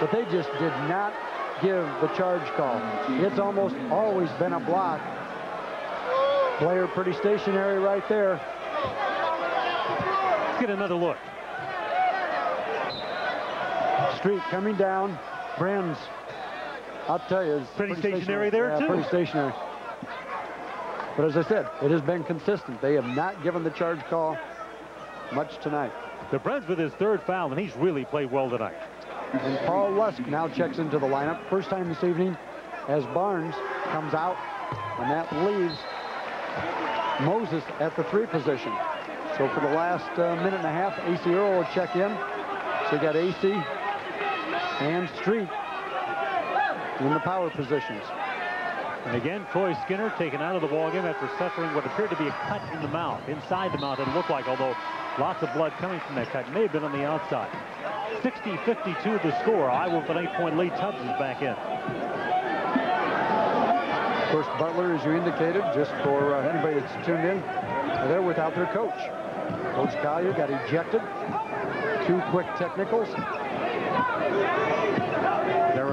but they just did not give the charge call. It's almost always been a block. Player pretty stationary right there. Let's get another look. Street coming down. Brenz, I'll tell you, it's Pretty stationary there, yeah, too. pretty stationary. But as I said, it has been consistent. They have not given the charge call much tonight. The Breds with his third foul, and he's really played well tonight. And Paul Lusk now checks into the lineup. First time this evening as Barnes comes out, and that leaves Moses at the three position. So for the last uh, minute and a half, Acie Earl will check in. So you got Acie and Street in the power positions. And again, Troy Skinner taken out of the ballgame after suffering what appeared to be a cut in the mouth. Inside the mouth, it looked like, although lots of blood coming from that cut. May have been on the outside. 60-52 the score. Iowa with an eight-point lead. Tubbs is back in. Of course, Butler, as you indicated, just for uh, anybody that's tuned in, they're without their coach. Coach Collier got ejected. Two quick technicals.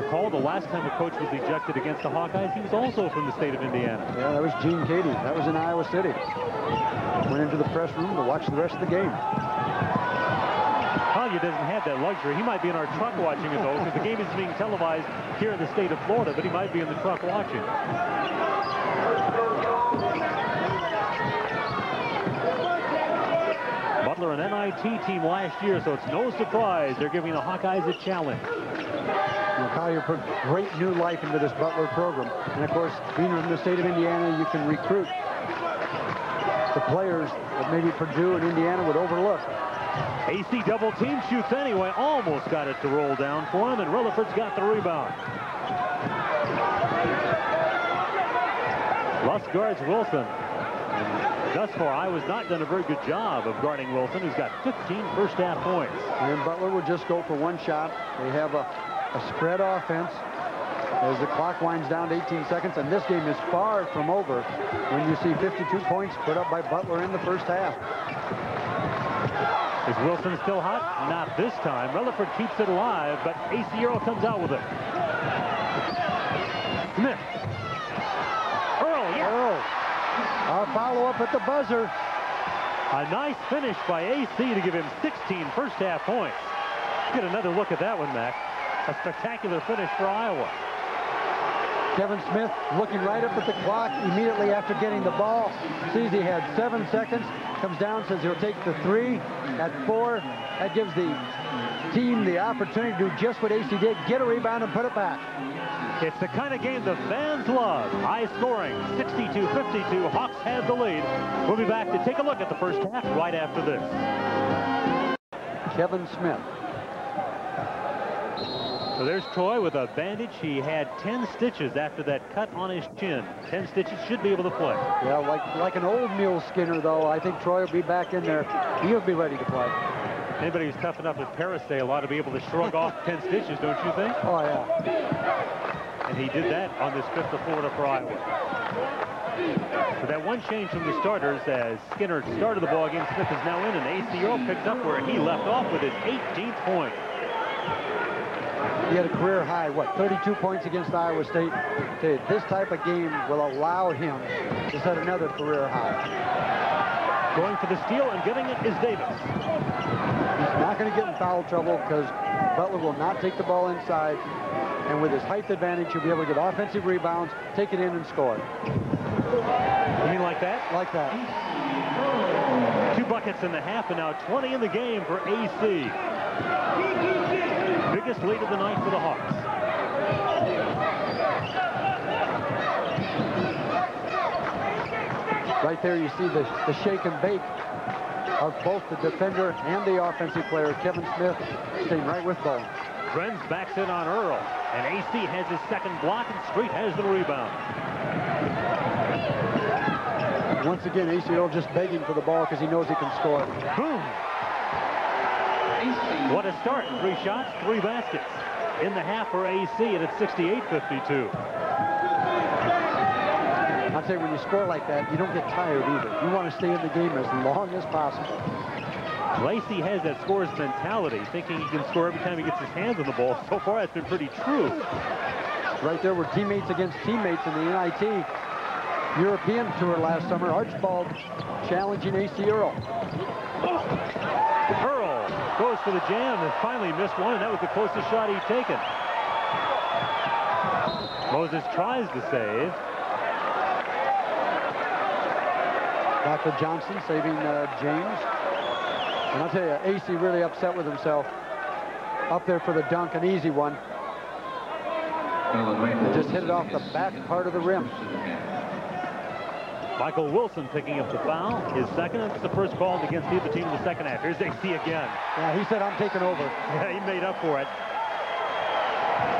Recall the last time a coach was ejected against the Hawkeyes, he was also from the state of Indiana. Yeah, that was Gene Keady. That was in Iowa City. Went into the press room to watch the rest of the game. Collier doesn't have that luxury. He might be in our truck watching it, though, because the game is being televised here in the state of Florida, but he might be in the truck watching. Butler, an NIT team last year, so it's no surprise they're giving the Hawkeyes a challenge. Collier put great new life into this Butler program. And, of course, being from the state of Indiana, you can recruit the players that maybe Purdue and Indiana would overlook. Acie double team shoots anyway. Almost got it to roll down for him, and Rutherford's got the rebound. Russ guards Wilson. And thus far, I was not done a very good job of guarding Wilson, who's got 15 first half points. And Butler will just go for one shot. They have a, a spread offense as the clock winds down to 18 seconds, and this game is far from over when you see 52 points put up by Butler in the first half. Is Wilson still hot? Not this time. Rutherford keeps it alive, but Acie Earl comes out with it. Smith. Earl, yeah. Earl, our follow-up at the buzzer. A nice finish by Acie to give him 16 first half points. Get another look at that one, Mac. A spectacular finish for Iowa. Kevin Smith looking right up at the clock immediately after getting the ball. Sees he had seven seconds. Comes down, says he'll take the three at four. That gives the team the opportunity to do just what Acie did, get a rebound and put it back. It's the kind of game the fans love. High scoring, 62-52. Hawks have the lead. We'll be back to take a look at the first half right after this. Kevin Smith. So there's Troy with a bandage. He had 10 stitches after that cut on his chin. 10 stitches should be able to play. Yeah, like like an old mule skinner, though. I think Troy will be back in there. He'll be ready to play. Anybody who's tough enough with Parasale ought to be able to shrug off 10 stitches, don't you think? Oh, yeah. And he did that on this trip to Florida for Iowa. So that one change from the starters as Skinner started the ball game. Smith is now in, and Acie Earl picks up where he left off with his 18th point. He had a career high, what, 32 points against Iowa State. This type of game will allow him to set another career high. Going for the steal and getting it is Davis. He's not going to get in foul trouble because Butler will not take the ball inside. And with his height advantage, he'll be able to get offensive rebounds, take it in, and score. You mean like that? Like that. Two buckets in the half, and now 20 in the game for Acie. Biggest lead of the night for the Hawks. Right there, you see the, the shake and bake of both the defender and the offensive player, Kevin Smith, staying right with Bowen. Brenz backs in on Earl, and Acie has his second block, and Street has the rebound. Once again, Acie Earl just begging for the ball because he knows he can score. Boom! What a start. Three shots, three baskets. In the half for Acie, and it's 68-52. I'd say when you score like that, you don't get tired either. You want to stay in the game as long as possible. Acie has that scorer's mentality, thinking he can score every time he gets his hands on the ball. So far, that's been pretty true. Right there were teammates against teammates in the NIT European Tour last summer. Archbold challenging Acie Earl. Earl goes for the jam and finally missed one, and that was the closest shot he'd taken. Moses tries to save. Dr. Johnson saving uh, James. And I'll tell you, Acie really upset with himself. Up there for the dunk, an easy one. Just hit it off the back part of the rim. Michael Wilson picking up the foul. His second. It's the first call against either team in the second half. Here's Acie again. Yeah, he said, I'm taking over. Yeah, he made up for it.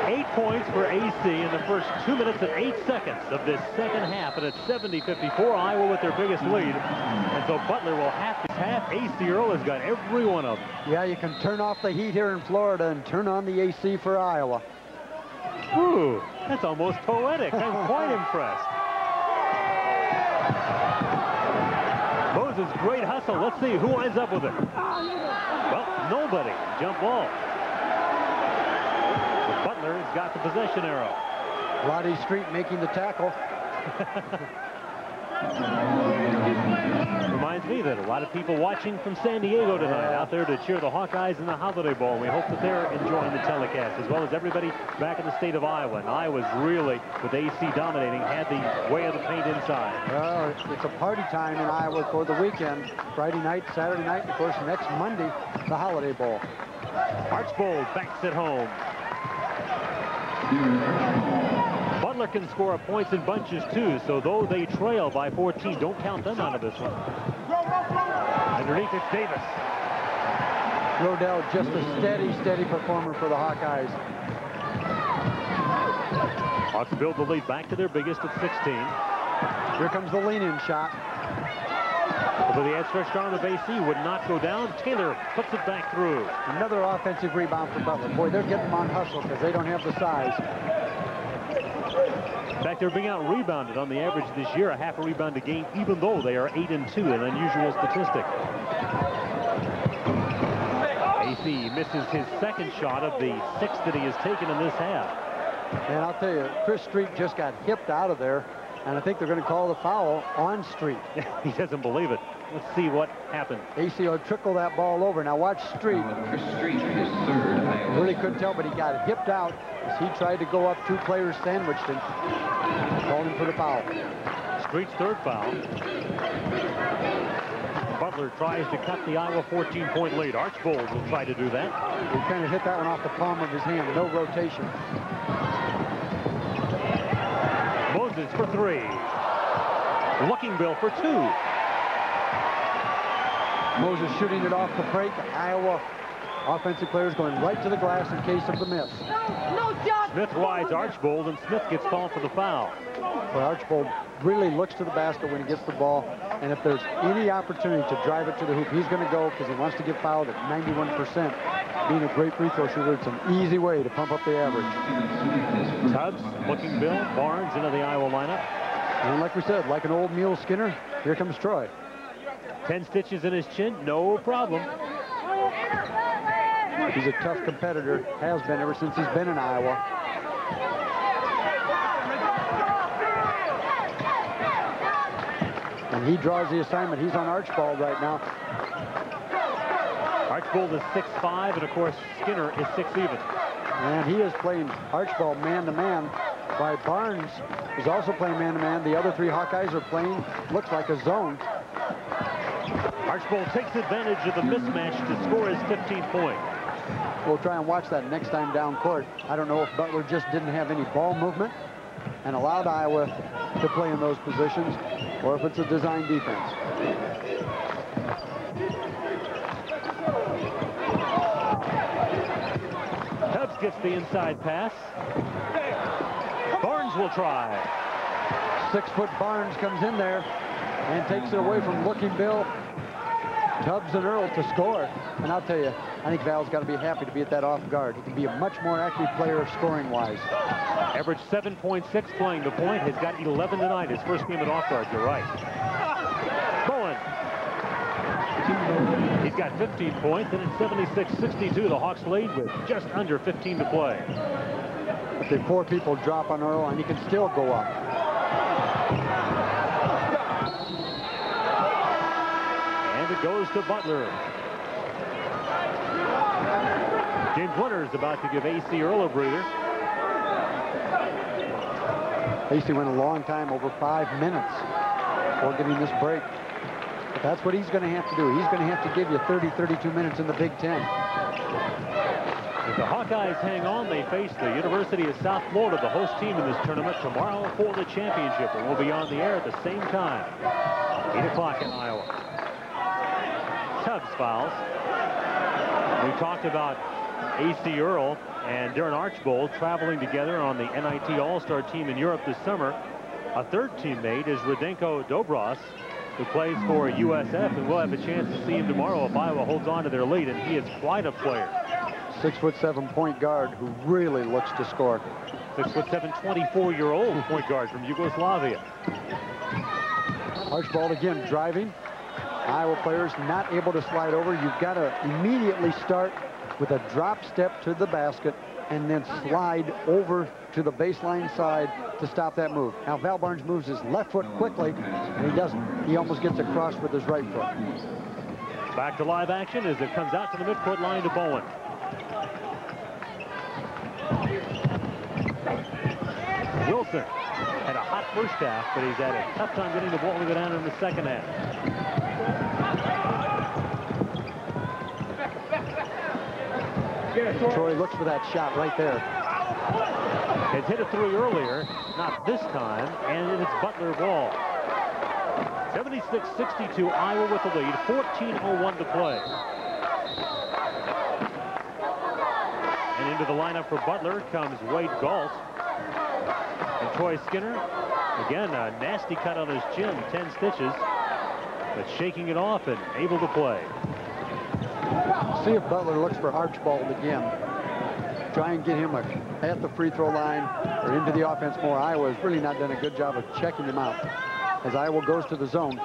Eight points for Acie in the first two minutes and eight seconds of this second half. And it's 70-54, Iowa with their biggest lead. And so Butler will have to half. Acie Earl has got every one of them. Yeah, you can turn off the heat here in Florida and turn on the AC for Iowa. Ooh, that's almost poetic. I'm quite impressed. Moses, great hustle. Let's see who winds up with it. Well, nobody. Jump ball. But Butler has got the possession arrow. Lottie Street making the tackle. Reminds me that a lot of people watching from San Diego tonight out there to cheer the Hawkeyes in the Holiday Bowl. We hope that they're enjoying the telecast as well as everybody back in the state of Iowa. And Iowa's really, with Acie dominating, had the way of the paint inside. Well, it's a party time in Iowa for the weekend. Friday night, Saturday night, and of course next Monday, the Holiday Bowl. Archbold backs it home. Butler can score points in bunches too, so though they trail by 14, don't count them out of this one. Underneath it's Davis. Rodell just a steady, steady performer for the Hawkeyes. Hawks build the lead back to their biggest at 16. Here comes the lean-in shot. Although the outstretched arm of Acie would not go down, Taylor puts it back through. Another offensive rebound for Butler. Boy, they're getting them on hustle because they don't have the size. In fact, they're being out rebounded on the average this year, a half a rebound a game, even though they are 8 and 2, an unusual statistic. Acie misses his second shot of the six that he has taken in this half. And I'll tell you, Chris Street just got hipped out of there, and I think they're going to call the foul on Street. he doesn't believe it. Let's see what happened. Acie will trickle that ball over. Now watch Street. Chris Street, his third. Really couldn't tell, but he got hipped out as he tried to go up two players sandwiched and called him for the foul. Street's third foul. Butler tries to cut the Iowa 14-point lead. Archbold will try to do that. He kind of hit that one off the palm of his hand. No rotation. Moses for three. Lookingbill for two. Moses shooting it off the break. Iowa offensive players going right to the glass in case of the miss. No, John. Smith rides Archbold, and Smith gets called for the foul. Well, Archbold really looks to the basket when he gets the ball, and if there's any opportunity to drive it to the hoop, he's going to go because he wants to get fouled at 91%. Being a great free throw shooter, it's an easy way to pump up the average. Tubbs, Lookingbill, Barnes into the Iowa lineup. And like we said, like an old mule Skinner, here comes Troy. Ten stitches in his chin, no problem. He's a tough competitor, has been ever since he's been in Iowa. And he draws the assignment. He's on Archbold right now. Archbold is 6'5", and of course Skinner is 6 even. And he is playing Archbold man-to-man by Barnes is also playing man-to-man. The other three Hawkeyes are playing, looks like a zone. Archbold takes advantage of the mismatch to score his 15th point. We'll try and watch that next time down court. I don't know if Butler just didn't have any ball movement and allowed Iowa to play in those positions, or if it's a design defense. Tubbs gets the inside pass. Barnes will try. Six-foot Barnes comes in there and takes it away from Lookingbill. Tubbs and Earl to score. And I'll tell you, I think Val's got to be happy to be at that off guard. He can be a much more active player scoring-wise. Average 7.6 playing the point. Has got 11 tonight. His first game at off guard. You're right. Bowen. He's got 15 points, and it's 76-62. The Hawks lead with just under 15 to play. But the four people drop on Earl, and he can still go up. And it goes to Butler. James Winter is about to give Acie Earl a breather. Acie went a long time, over five minutes, before getting this break. But that's what he's going to have to do. He's going to have to give you 30, 32 minutes in the Big Ten. If the Hawkeyes hang on, they face the University of South Florida, the host team in this tournament, tomorrow for the championship. And we'll be on the air at the same time. 8 o'clock in Iowa. Tubbs fouls. We talked about Acie Earl and Darren Archbold traveling together on the NIT All-Star team in Europe this summer. A third teammate is Radenko Dobras, who plays for USF, and we'll have a chance to see him tomorrow if Iowa holds on to their lead, and he is quite a player. Six foot seven point guard who really looks to score. Six foot seven, 24 year old point guard from Yugoslavia. Archbold again driving. Iowa players not able to slide over. You've got to immediately start with a drop step to the basket and then slide over to the baseline side to stop that move. Now Val Barnes moves his left foot quickly, and he doesn't. He almost gets across with his right foot. Back to live action as it comes out to the midcourt line to Bowen. Wilson had a hot first half, but he's had a tough time getting the ball to go down in the second half. Troy looks for that shot right there. Has hit a three earlier, not this time, and it's Butler ball. 76-62, Iowa with the lead, 14.01 to play. And into the lineup for Butler comes Wade Galt. And Troy Skinner, again, a nasty cut on his chin, 10 stitches, but shaking it off and able to play. See if Butler looks for Archbold again. Try and get him at the free throw line or into the offense more. Iowa has really not done a good job of checking him out as Iowa goes to the zone.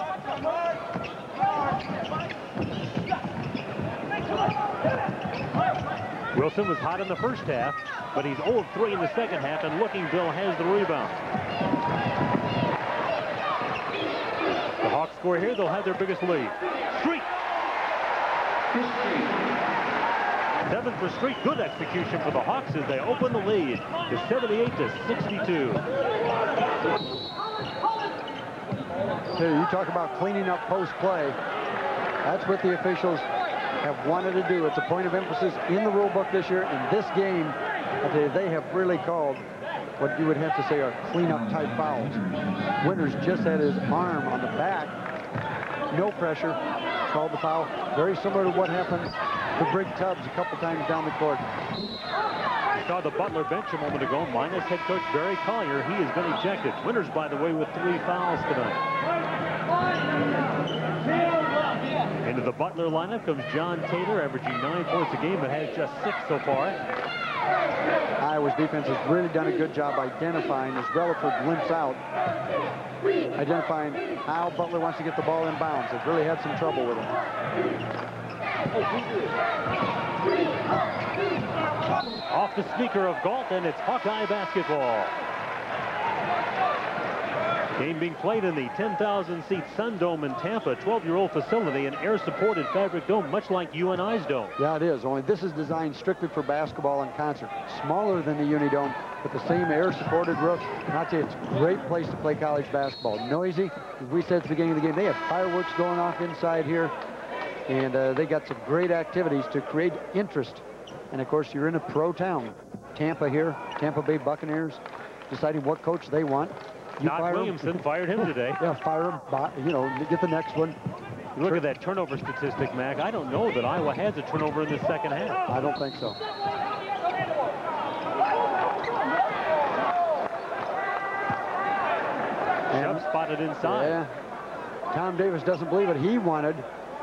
Wilson was hot in the first half, but he's 0-3 in the second half, and Lookingbill has the rebound. The Hawks score here, they'll have their biggest lead. Street! Seven for Street. Good execution for the Hawks as they open the lead to 78 to 62. Here, you talk about cleaning up post play. That's what the officials have wanted to do. It's a point of emphasis in the rule book this year. In this game, they have really called what you would have to say are cleanup type fouls. Winters just had his arm on the back. No pressure. Called the foul. Very similar to what happened to Brig Tubbs a couple times down the court. You saw the Butler bench a moment ago, minus head coach Barry Collier. He has been ejected. Winters, by the way, with three fouls tonight. Into the Butler lineup comes John Taylor, averaging nine points a game, but has just six so far. Iowa's defense has really done a good job identifying as Relaford limps out, identifying how Butler wants to get the ball in bounds. They've really had some trouble with him. Off the sneaker of Galt, and it's Hawkeye basketball. Game being played in the 10,000-seat Sun Dome in Tampa, 12-year-old facility, an air-supported fabric dome, much like UNI's dome. Yeah, it is, only this is designed strictly for basketball and concert. Smaller than the Unidome, but the same air-supported roof. And I'd say it's a great place to play college basketball. Noisy, as we said at the beginning of the game, they have fireworks going off inside here, and uh, they got some great activities to create interest. And, of course, you're in a pro town. Tampa here, Tampa Bay Buccaneers, deciding what coach they want. You Not Williamson him. fired him today. yeah, fire him. You know, get the next one. You look at that turnover statistic, Mac. I don't know that Iowa has a turnover in the second half. I don't think so. And, spotted inside. Yeah. Tom Davis doesn't believe it. He wanted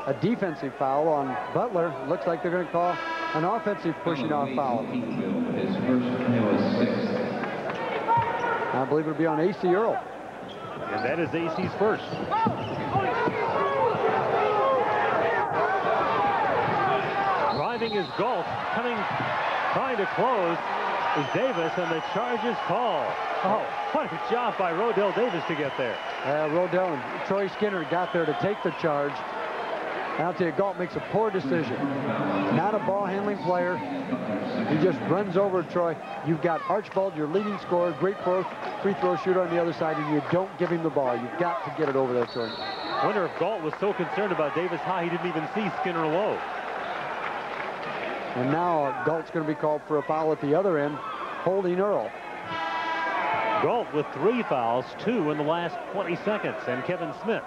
a defensive foul on Butler. Looks like they're going to call an offensive pushing off foul. His first I believe it'll be on Acie Earl. And that is Acie's first. Driving his golf, Coming, trying to close is Davis, and the charge is called. Oh, what a job by Rodell Davis to get there. Uh, Rodell and Troy Skinner got there to take the charge. And I'll tell you, Galt makes a poor decision. Not a ball handling player. He just runs over Troy. You've got Archbold, your leading scorer, great free throw shooter on the other side, and you don't give him the ball. You've got to get it over there, Troy. wonder if Galt was so concerned about Davis high, he didn't even see Skinner low. And now uh, Galt's going to be called for a foul at the other end, holding Earl. Galt with three fouls, two in the last 20 seconds, and Kevin Smith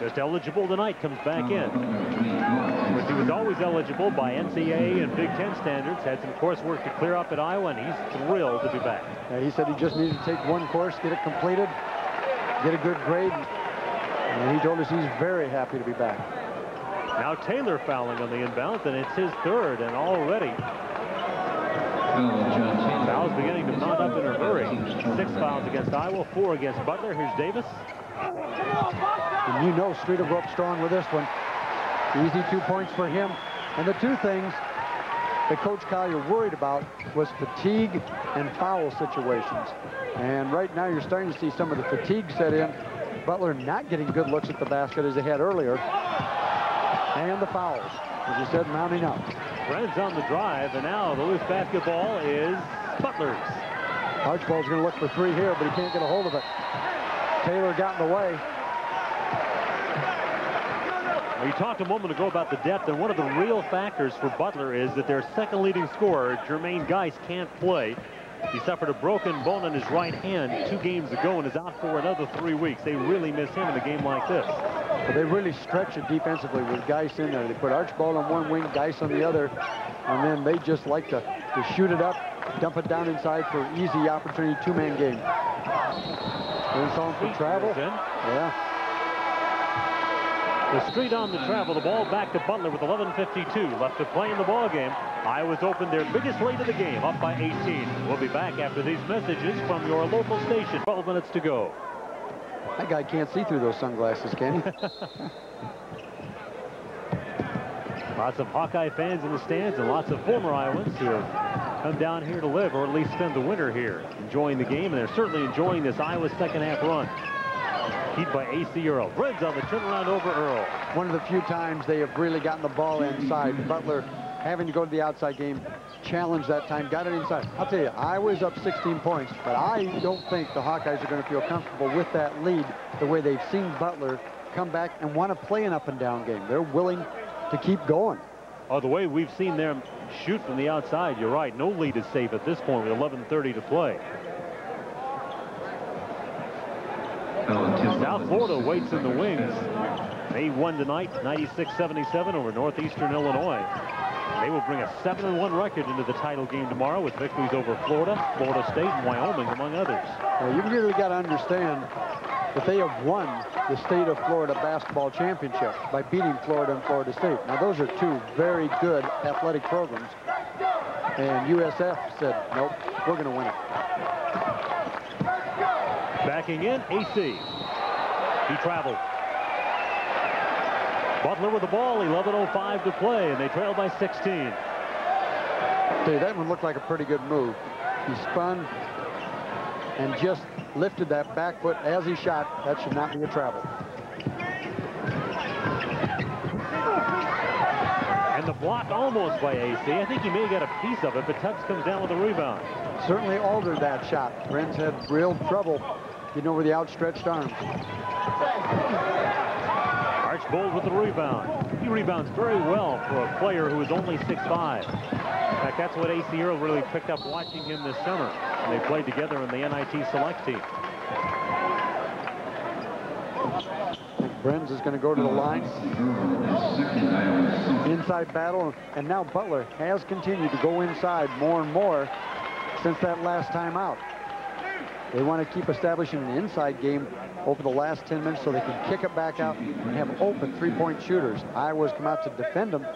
just eligible tonight, comes back in. Oh, Which he was always eligible by NCAA and Big Ten standards. Had some coursework to clear up at Iowa, and he's thrilled to be back. Yeah, he said he just needed to take one course, get it completed, get a good grade. And he told us he's very happy to be back. Now Taylor fouling on the inbounds, and it's his third, and already Fouls beginning to mount up in a hurry. Six fouls against Iowa, four against Butler. Here's Davis. And you know Street will go strong with this one. Easy two points for him. And the two things that Coach Collier worried about was fatigue and foul situations. And right now you're starting to see some of the fatigue set in. Butler not getting good looks at the basket as they had earlier. And the fouls, as you said, mounting up. Friends on the drive, and now the loose basketball is Butler's. Archbold's going to look for three here, but he can't get a hold of it. Taylor got in the way. Well, you talked a moment ago about the depth, and one of the real factors for Butler is that their second leading scorer, Jermaine Guice, can't play. He suffered a broken bone in his right hand two games ago and is out for another three weeks. They really miss him in a game like this. But they really stretch it defensively with Guice in there. They put Archbold on one wing, Guice on the other, and then they just like to, to shoot it up, dump it down inside for easy opportunity, two-man game. Song for travel. Yeah. The street on the travel, the ball back to Butler with 11.52 left to play in the ball game. Iowa's opened their biggest lead of the game, up by 18. We'll be back after these messages from your local station. 12 minutes to go. That guy can't see through those sunglasses, can he? lots of Hawkeye fans in the stands and lots of former Iowans who have come down here to live or at least spend the winter here enjoying the game, and they're certainly enjoying this Iowa second half run. Heat by Acie Earl. Reds on the turnaround over Earl. One of the few times they have really gotten the ball inside. Butler having to go to the outside game, challenged that time, got it inside. I'll tell you, I was up 16 points, but I don't think the Hawkeyes are going to feel comfortable with that lead the way they've seen Butler come back and want to play an up and down game. They're willing to keep going. Oh, the way we've seen them shoot from the outside, you're right. No lead is safe at this point with 11.30 to play. South Florida waits in the wings. They won tonight 96-77 over Northeastern Illinois. They will bring a 7-1 record into the title game tomorrow with victories over Florida, Florida State, and Wyoming, among others. Well, you really got to understand that they have won the state of Florida basketball championship by beating Florida and Florida State. Now, those are two very good athletic programs. And USF said, nope, we're going to win it. Backing in, Acie. He traveled. Butler with the ball, 11.05 to play, and they trail by 16. See, that one looked like a pretty good move. He spun and just lifted that back foot as he shot. That should not be a travel. And the block almost by Acie. I think he may get a piece of it, but Tubbs comes down with a rebound. Certainly altered that shot. Brenz had real trouble getting over the outstretched arms. Archbold with the rebound. He rebounds very well for a player who is only 6'5". In fact, that's what Acie Earl really picked up watching him this summer. And they played together in the NIT Select team. Brenz is going to go to the line. Inside battle, and now Butler has continued to go inside more and more since that last time out. They want to keep establishing an inside game over the last 10 minutes so they can kick it back out and have open three-point shooters. Iowa's come out to defend them,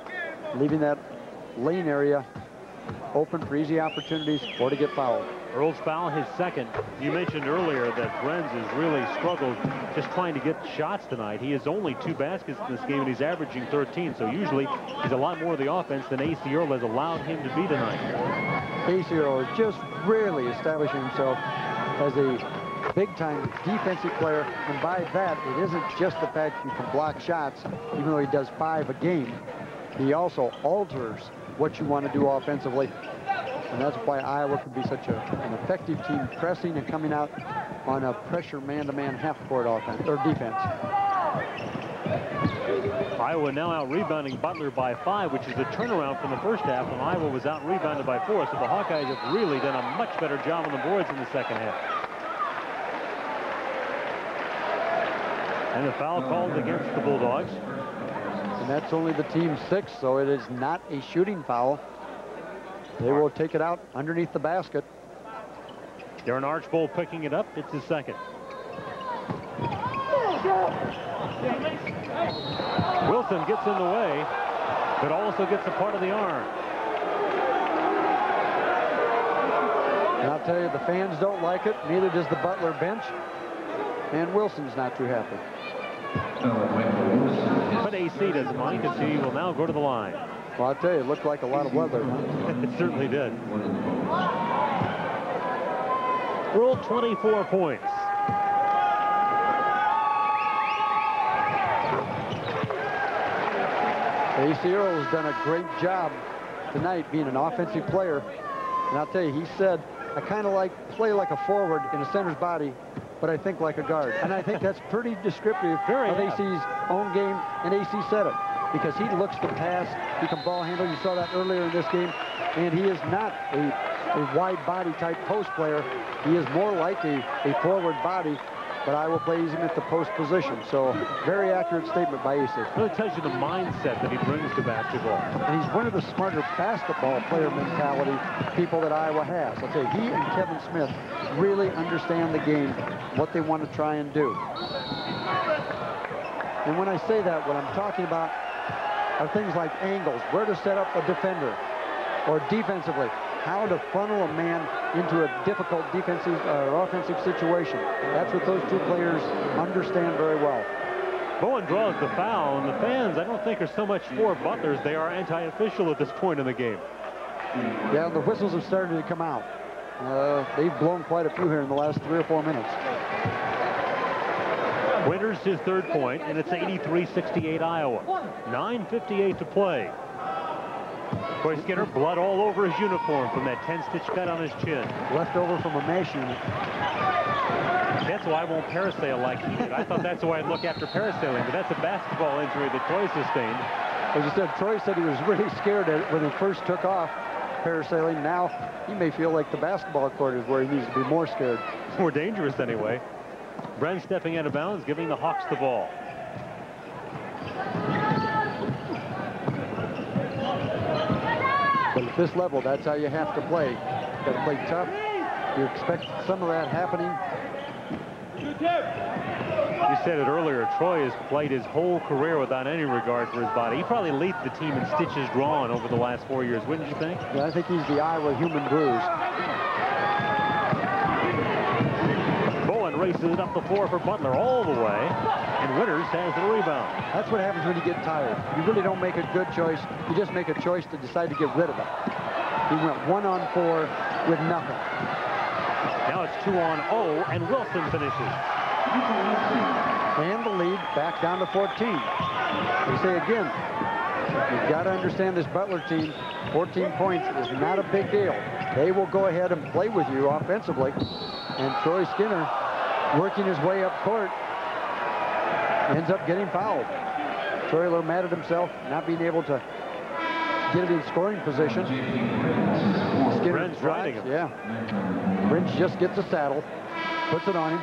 leaving that lane area open for easy opportunities or to get fouled. Earl's foul, his second. You mentioned earlier that Brenz has really struggled just trying to get shots tonight. He has only two baskets in this game, and he's averaging 13. So usually he's a lot more of the offense than Acie Earl has allowed him to be tonight. Acie Earl is just really establishing himself as a big-time defensive player. And by that, it isn't just the fact you can block shots, even though he does five a game. He also alters what you want to do offensively. And that's why Iowa can be such a, an effective team pressing and coming out on a pressure man-to-man half-court offense or defense. Iowa now out rebounding Butler by five, which is a turnaround from the first half when Iowa was out rebounded by four. So the Hawkeyes have really done a much better job on the boards in the second half. And the foul called against the Bulldogs. And that's only the team six, so it is not a shooting foul. They will take it out underneath the basket. Darren Archbold picking it up. It's his second. Wilson gets in the way, but also gets a part of the arm. And I'll tell you, the fans don't like it. Neither does the Butler bench. And Wilson's not too happy. fellow Michael Lewison. his But Acie doesn't mind because he will now go to the line. Well, I'll tell you, it looked like a lot of weather. it certainly did. one of the most. Earl 24 points. Acie Earl has done a great job tonight being an offensive player. And I'll tell you, he said, I kind of like play like a forward in a center's body, but I think like a guard. And I think that's pretty descriptive Very of. Acie's own game, and Acie it. Because he looks to pass, he can ball handle. You saw that earlier in this game. And he is not a, a wide body type post player. He is more like a, a forward body, but Iowa plays him at the post position. So very accurate statement by Acie. Really tells you the mindset that he brings to basketball. And he's one of the smarter basketball player mentality people that Iowa has. I'll tell you, he and Kevin Smith really understand the game, what they want to try and do. And when I say that, what I'm talking about are things like angles, where to set up a defender, or defensively, how to funnel a man into a difficult defensive or offensive situation. That's what those two players understand very well. Bowen draws the foul, and the fans, I don't think, are so much for Butlers. They are anti-official at this point in the game. Yeah, the whistles have started to come out. Uh, they've blown quite a few here in the last three or four minutes. Winters his third point, and it's 83-68 Iowa. 9.58 to play. Troy Skinner, blood all over his uniform from that 10-stitch cut on his chin. Left over from a mesh unit. That's why I won't parasail like he did. I thought that's why I'd look after parasailing, but that's a basketball injury that Troy sustained. As you said, Troy said he was really scared when he first took off parasailing. Now he may feel like the basketball court is where he needs to be more scared. More dangerous anyway. Brenz stepping out of bounds, giving the Hawks the ball. At this level, that's how you have to play. Got to play tough. You expect some of that happening. You said it earlier, Troy has played his whole career without any regard for his body. He probably leads the team in stitches drawn over the last four years, wouldn't you think? Yeah, I think he's the Iowa human bruise. Bowen it up the floor for Butler all the way, and Winters has the rebound. That's what happens when you get tired. You really don't make a good choice. You just make a choice to decide to get rid of it. He went one on four with nothing. Now it's two on O, and Wilson finishes. And the lead back down to 14. We say again, you've got to understand this Butler team, 14 points is not a big deal. They will go ahead and play with you offensively. And Troy Skinner, working his way up court, ends up getting fouled. Troy a little mad at himself, not being able to get it in scoring position. Skinner Brenz's riding him. Yeah. Brenz just gets a saddle, puts it on him.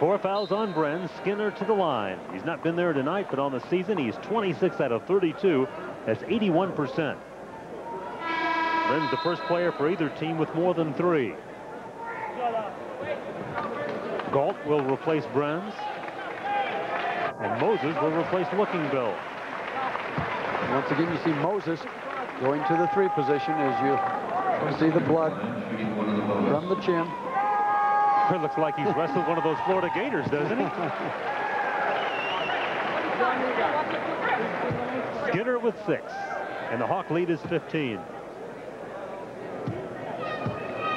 Four fouls on Bren, Skinner to the line. He's not been there tonight, but on the season, he's 26 out of 32. That's 81%. Bren's the first player for either team with more than three. Galt will replace Brenz. And Moses will replace Lookingbill. Once again, you see Moses going to the three position as you see the blood Shooting one of the most. from the chin. It looks like he's wrestled one of those Florida Gators, doesn't he? Skinner with six, and the Hawk lead is 15.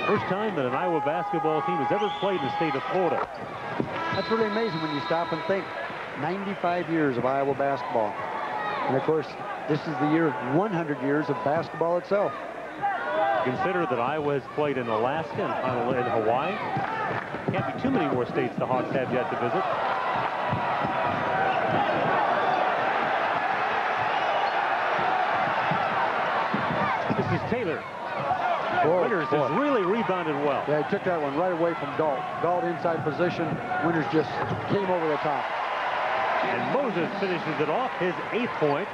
First time that an Iowa basketball team has ever played in the state of Florida. That's really amazing when you stop and think. 95 years of Iowa basketball. And of course, this is the year 100 years of basketball itself. Consider that Iowa has played in Alaska and Hawaii. Can't be too many more states the Hawks have yet to visit. This is Taylor. Boy, Winters boy. has really rebounded well. Yeah, he took that one right away from Galt. Galt inside position. Winters just came over the top. And Moses finishes it off, his eighth point.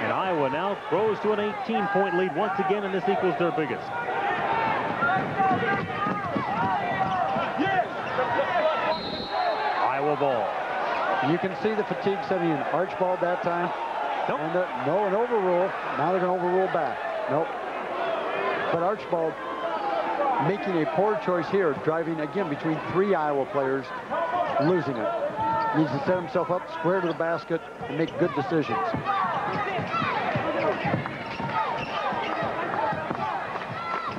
And Iowa now grows to an 18-point lead once again, and this equals their biggest. Iowa ball. You can see the fatigue setting in. Archbold that time. Nope. And the, no, an overrule. Now they're going to overrule back. Nope. But Archbold making a poor choice here, driving again between three Iowa players, losing it. Needs to set himself up square to the basket and make good decisions.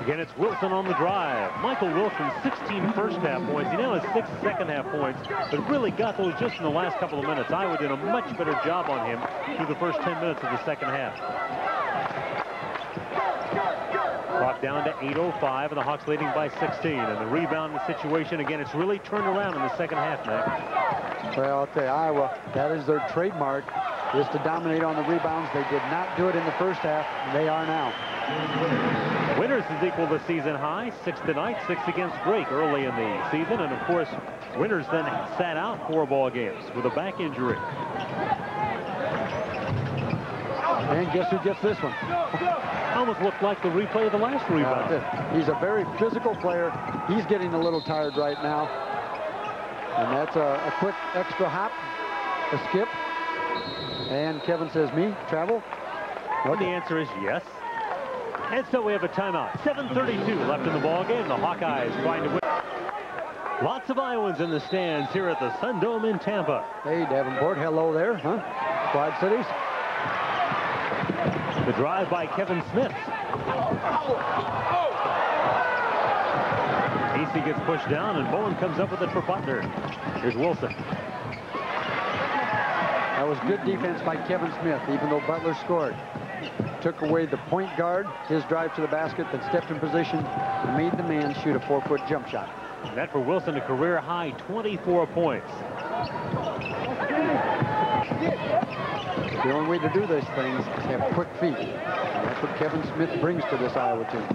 Again, it's Wilson on the drive. Michael Wilson, 16 first half points. He now has six second half points, but really got those just in the last couple of minutes. Iowa did a much better job on him through the first 10 minutes of the second half. Down to 8.05, and the Hawks leading by 16. And the rebound situation, again, it's really turned around in the second half, Mac. Well, I'll tell you, Iowa, that is their trademark, is to dominate on the rebounds. They did not do it in the first half. They are now. Winters is equal the season high, six tonight, six against Drake early in the season. And of course, Winters then sat out four ball games with a back injury. And guess who gets this one? Almost looked like the replay of the last rebound. he's a very physical player. He's getting a little tired right now. And that's a, a quick extra hop, a skip. And Kevin says, me, travel? Okay. And the answer is yes. And so we have a timeout. 7.32 left in the ball game. The Hawkeyes trying to win. Lots of Iowans in the stands here at the Sun Dome in Tampa. Hey, Davenport. Hello there, huh? Quad Cities. The drive by Kevin Smith. Acie gets pushed down, and Bowen comes up with it for Butler. Here's Wilson. That was good defense by Kevin Smith, even though Butler scored took away the point guard, his drive to the basket, then stepped in position and made the man shoot a four-foot jump shot. That for Wilson, a career high 24 points. The only way to do these things is to have quick feet. And that's what Kevin Smith brings to this Iowa team.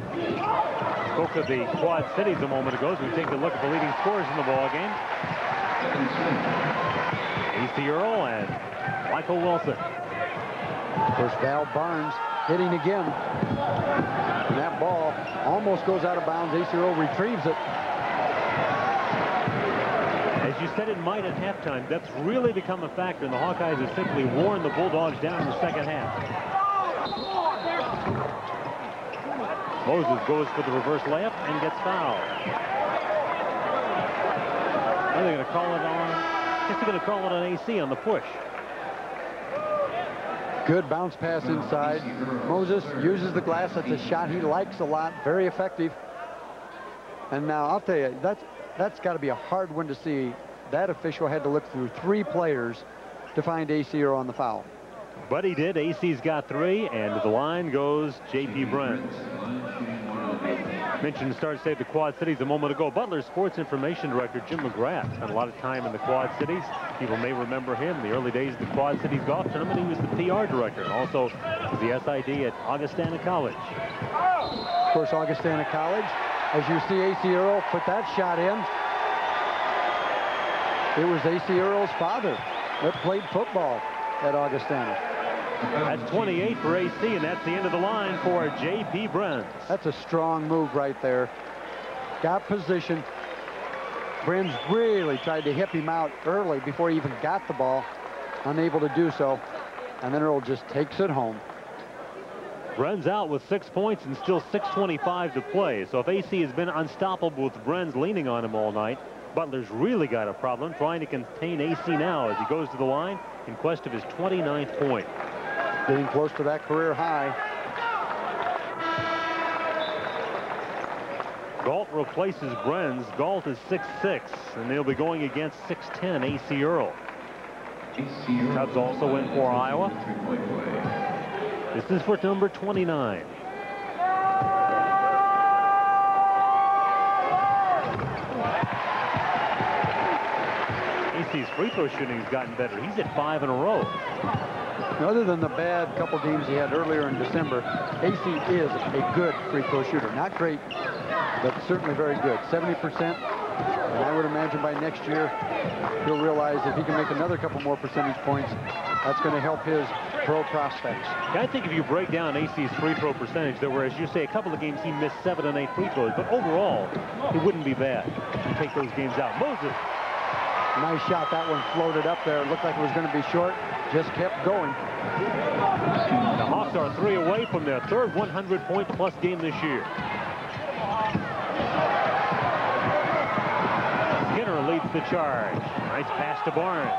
Spoke of the Quad Cities a moment ago as we take a look at the leading scorers in the ball game. Acie Earl and Michael Wilson. Of course, Val Barnes hitting again. And that ball almost goes out of bounds. Acie Earl retrieves it. As you said it might at halftime, that's really become a factor, and the Hawkeyes have simply worn the Bulldogs down in the second half. Moses goes for the reverse layup and gets fouled. Are they going to call it on? I guess they're going to call it on Acie on the push. Good bounce pass inside. Moses uses the glass. That's a shot he likes a lot. Very effective. And now I'll tell you, that's that's got to be a hard one to see. That official had to look through three players to find Acie on the foul. But he did. Acie's got three, and the line goes J.P. Bruns mentioned Star State the Quad Cities a moment ago. Butler Sports Information Director Jim McGrath spent a lot of time in the Quad Cities. People may remember him. In the early days of the Quad Cities Golf Tournament, he was the PR director and also was the SID at Augustana College. Of course, Augustana College, as you see Acie Earl put that shot in, it was Acie Earl's father that played football at Augustana. That's 28 for AC, and that's the end of the line for J.P. Bruns. That's a strong move right there. Got position. Bruns really tried to hip him out early before he even got the ball. Unable to do so. And then Earl just takes it home. Bruns out with six points and still 6.25 to play. So if Acie has been unstoppable with Brenz leaning on him all night, Butler's really got a problem trying to contain Acie now as he goes to the line in quest of his 29th point getting close to that career high. Galt replaces Brenz. Galt is 6'6", and they'll be going against 6'10", Acie Earl. Tubbs also in for Iowa. This is for number 29. Acie's free throw shooting has gotten better. He's at five in a row. Other than the bad couple games he had earlier in December, Acie is a good free throw shooter. Not great, but certainly very good. 70%. And I would imagine by next year, he'll realize if he can make another couple more percentage points, that's going to help his pro prospects. I think if you break down Acie's free throw percentage, there were, as you say, a couple of games he missed seven and eight free throws, but overall, it wouldn't be bad to take those games out. Moses. Nice shot. That one floated up there. It looked like it was going to be short. Just kept going. The Hawks are three away from their third 100-point plus game this year. Skinner leads the charge. Nice pass to Barnes.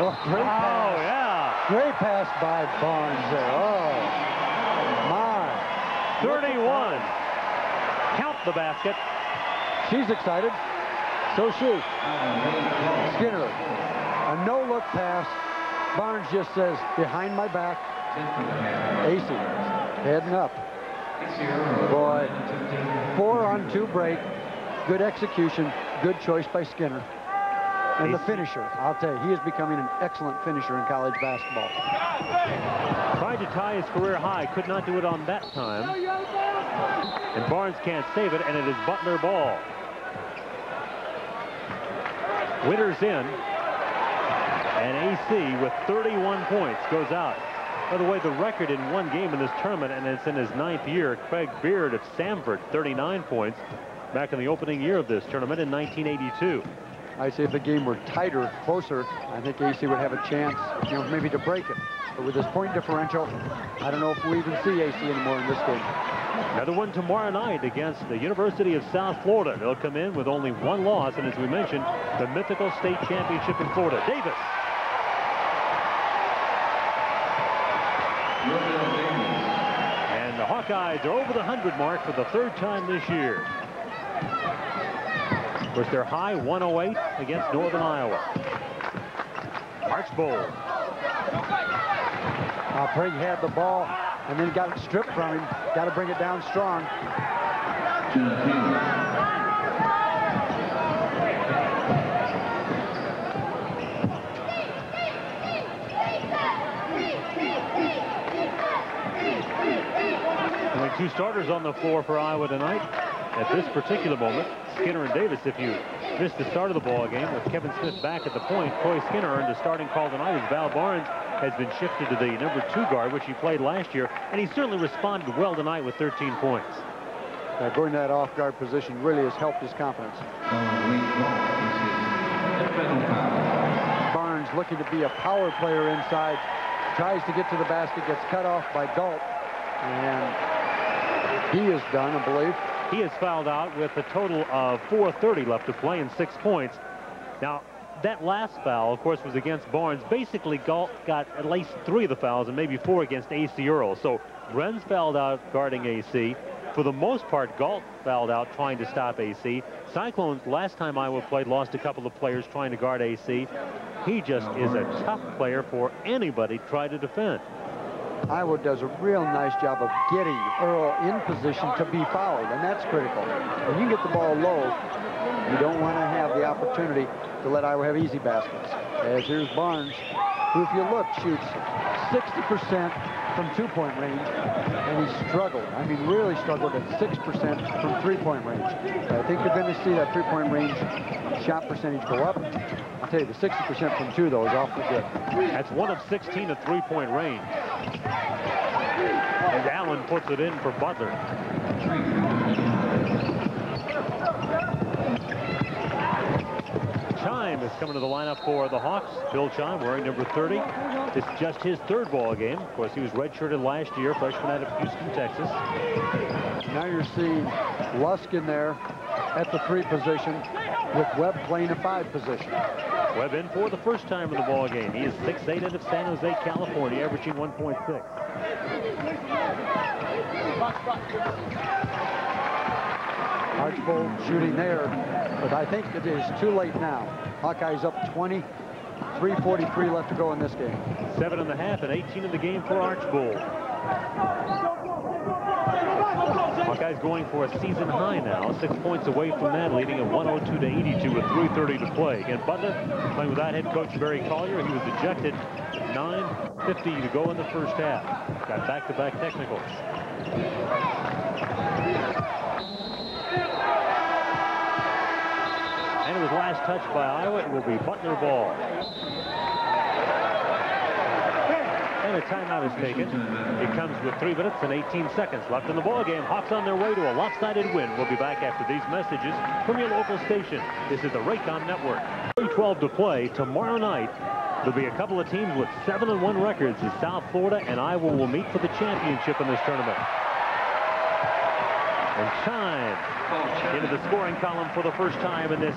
Oh, great Oh, pass. yeah. Great pass by Barnes there. Oh, my. 31. Count the basket. She's excited. So she. Skinner. A no-look pass. Barnes just says, behind my back. Acie. Heading up. Boy. Four on two break. Good execution. Good choice by Skinner. And the finisher. I'll tell you, he is becoming an excellent finisher in college basketball. Tried to tie his career high. Could not do it on that time. And Barnes can't save it, and it is Butler ball. Winters in. And Acie with 31 points goes out. By the way, the record in one game in this tournament, and it's in his ninth year, Craig Beard of Samford, 39 points, back in the opening year of this tournament in 1982. I say if the game were tighter, closer, I think Acie would have a chance, you know, maybe to break it. But with this point differential, I don't know if we even see Acie anymore in this game. Another one tomorrow night against the University of South Florida. They'll come in with only one loss, and as we mentioned, the mythical state championship in Florida. Davis. And the Hawkeyes are over the 100 mark for the third time this year. Course, they're high 108 against Northern Iowa. Archbold. Uh, Prague had the ball and then got it stripped from him. Got to bring it down strong. Only two starters on the floor for Iowa tonight. At this particular moment, Skinner and Davis, if you missed the start of the ball game with Kevin Smith back at the point, Troy Skinner earned a starting call tonight as Val Barnes has been shifted to the number two guard, which he played last year, and he certainly responded well tonight with 13 points. Uh, going to that off-guard position really has helped his confidence. Barnes looking to be a power player inside. Tries to get to the basket, gets cut off by Galt. And he is done, I believe. He is fouled out with a total of 4.30 left to play and six points. Now, that last foul, of course, was against Barnes. Basically, Galt got at least three of the fouls and maybe four against Acie Earl. So Brenz fouled out guarding Acie. For the most part, Galt fouled out trying to stop Acie. Cyclones, last time Iowa played, lost a couple of players trying to guard Acie. He just is a tough player for anybody to try to defend. Iowa does a real nice job of getting Earl in position to be fouled, and that's critical. When you get the ball low, you don't want to have the opportunity to let Iowa have easy baskets. As here's Barnes, who, if you look, shoots 60% from two-point range, and he struggled. I mean, really struggled at 6% from three-point range. I think you're going to see that three-point range shot percentage go up. I'll tell you, the 60% from two, though, is awfully good. That's one of 16 at three-point range. And Allen puts it in for Butler. Chime is coming to the lineup for the Hawks. Bill Chime wearing number 30. It's just his third ball game. Of course, he was redshirted last year, freshman out of Houston, Texas. Now you're seeing Lusk in there at the three position with Webb playing a five position. Webb in for the first time in the ball game. He is 6'8 out of San Jose, California, averaging 1.6. Archbold shooting there, but I think it is too late now. Hawkeyes up 20, 3.43 left to go in this game. Seven and a half and 18 in the game for Archbold. Hawkeyes going for a season high now, six points away from that, leading at 102 to 82 with 3.30 to play. Again, Butler playing without head coach Barry Collier. He was ejected 9.50 to go in the first half. Got back-to-back technicals. It last touched by Iowa. It will be Butler ball. And a timeout is taken. It comes with three minutes and 18 seconds left in the ball game. Hawks on their way to a lopsided win. We'll be back after these messages from your local station. This is the Raycom Network. 12 to play tomorrow night. There'll be a couple of teams with 7 and 1 records as South Florida and Iowa will meet for the championship in this tournament. And Chime into the scoring column for the first time in this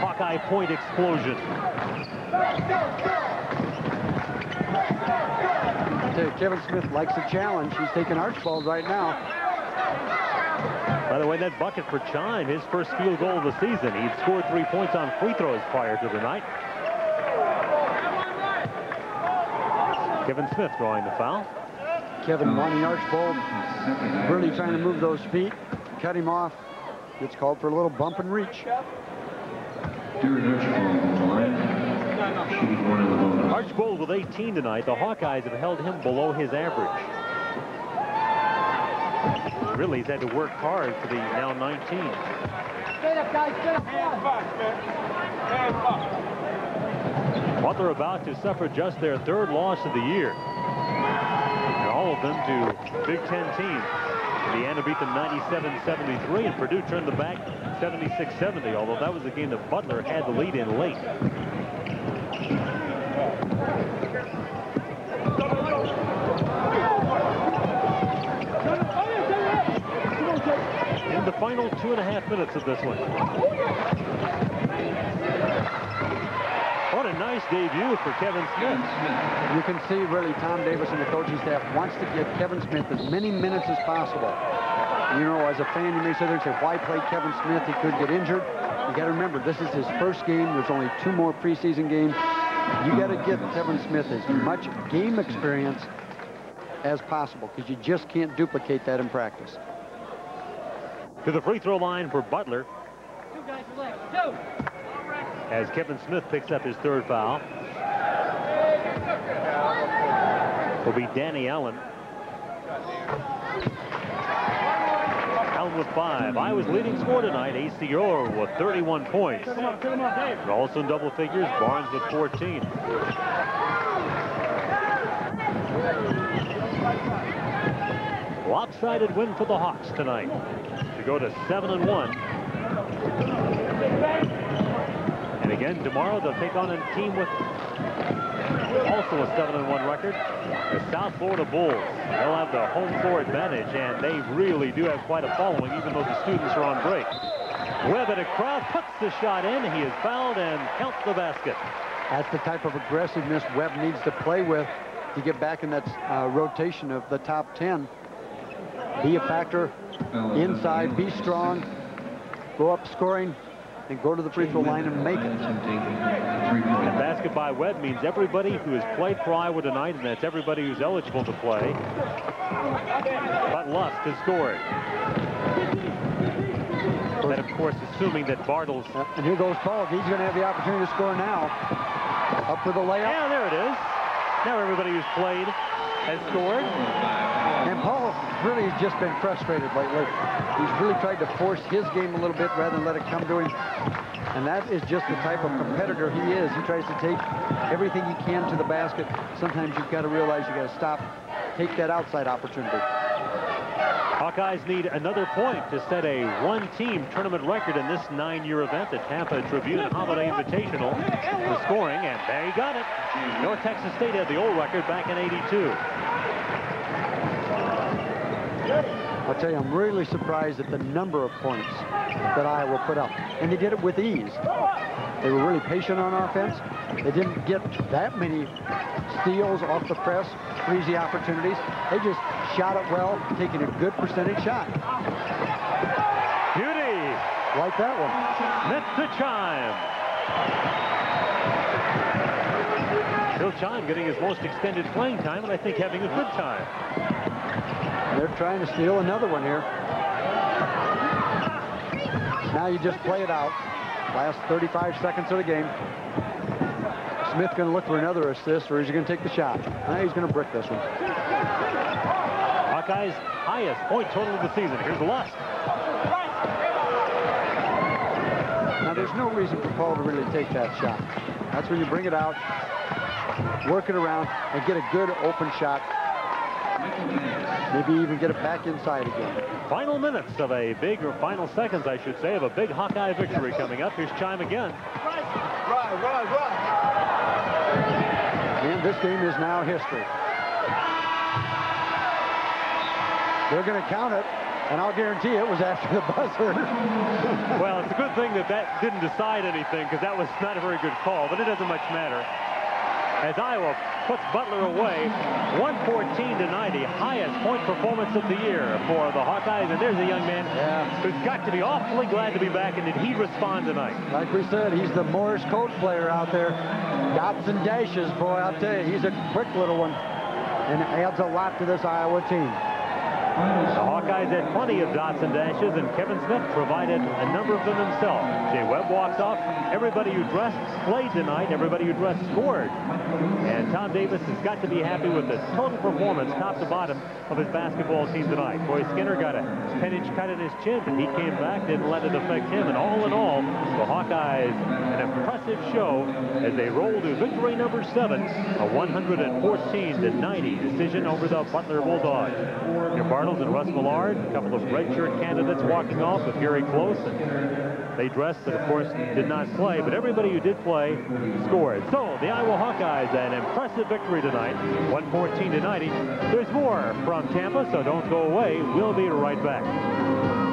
Hawkeye point explosion. Kevin Smith likes a challenge. He's taking Archbold right now. By the way, that bucket for Chime, his first field goal of the season. He'd scored three points on free throws prior to the night. Kevin Smith drawing the foul. Kevin wanting Archbold really trying to move those feet, cut him off. Gets called for a little bump and reach. Archbold with 18 tonight. The Hawkeyes have held him below his average. Really, he's had to work hard for the now 19. up, guys. What they're about to suffer just their third loss of the year. Them to Big Ten teams. Indiana beat them 97-73, and Purdue turned the back 76-70, although that was the game that Butler had the lead in late. In the final two and a half minutes of this one. What a nice debut for Kevin Smith. You can see really Tom Davis and the coaching staff wants to give Kevin Smith as many minutes as possible. You know, as a fan, you may sit there and say, why play Kevin Smith? He could get injured. You got to remember, this is his first game. There's only two more preseason games. You got to give Kevin Smith as much game experience as possible because you just can't duplicate that in practice. To the free throw line for Butler. As Kevin Smith picks up his third foul. Will be Danny Allen. Allen with five. I was leading score tonight. Acie Orr with 31 points. Also in double figures, Barnes with 14. Lopsided win for the Hawks tonight to go to 7 and 1. Again, tomorrow they'll take on a team with also a 7 and 1 record, the South Florida Bulls. They'll have the home floor advantage, and they really do have quite a following, even though the students are on break. Webb at a crowd puts the shot in. He is fouled and counts the basket. That's the type of aggressiveness Webb needs to play with to get back in that uh, rotation of the top 10. Be a factor inside, be strong, go up scoring, and go to the free throw line and make it. And basket by Webb means everybody who has played for Iowa tonight, and that's everybody who's eligible to play. But Lusk has scored. And of course, assuming that Bartels... And here goes Paul. He's going to have the opportunity to score now. Up for the layup. Yeah, there it is. Now everybody who's played has scored. And Paul really has just been frustrated lately. He's really tried to force his game a little bit rather than let it come to him. And that is just the type of competitor he is. He tries to take everything he can to the basket. Sometimes you've got to realize you've got to stop, take that outside opportunity. Hawkeyes need another point to set a one-team tournament record in this nine-year event, the Tampa Tribune Holiday Invitational. The scoring, and there he got it. North Texas State had the old record back in 82. I'll tell you, I'm really surprised at the number of points that Iowa put up. And they did it with ease. They were really patient on offense. They didn't get that many steals off the press, easy opportunities. They just shot it well, taking a good percentage shot. Beauty! Like that one. Smith to Chime. Bill Chime getting his most extended playing time, and I think having a good time. They're trying to steal another one here. Now you just play it out. Last 35 seconds of the game. Smith going to look for another assist, or is he going to take the shot? Now he's going to brick this one. Hawkeyes highest point total of the season. Here's Lusk. Now there's no reason for Paul to really take that shot. That's when you bring it out, work it around, and get a good open shot. Maybe even get it back inside again. Final minutes of a big, or final seconds, I should say, of a big Hawkeye victory coming up. Here's Chime again. Right, right, right. And this game is now history. They're going to count it, and I'll guarantee it was after the buzzer. well, it's a good thing that that didn't decide anything because that was not a very good call, but it doesn't much matter. As Iowa puts Butler away 114 to 90. Highest point performance of the year for the Hawkeyes. And there's a young man Yeah. who's got to be awfully glad to be back. And did he respond tonight? Like we said, he's the Morse code player out there. Dots and dashes, boy, I'll tell you, he's a quick little one and adds a lot to this Iowa team. The Hawkeyes had plenty of dots and dashes, and Kevin Smith provided a number of them himself. Jay Webb walks off. Everybody who dressed played tonight. Everybody who dressed scored. And Tom Davis has got to be happy with the total performance, top to bottom, of his basketball team tonight. Troy Skinner got a 10-inch cut in his chin, but he came back, didn't let it affect him. And all in all, the Hawkeyes, an impressive show as they roll to victory number seven, a 114 to 90 decision over the Butler Bulldogs. Your Bartels and Russ Millard, a couple of redshirt candidates walking off with Gary Close. And they dressed, but of course did not play. But everybody who did play scored. So the Iowa Hawkeyes, an impressive victory tonight, 114 to 90. There's more from Tampa, so don't go away. We'll be right back.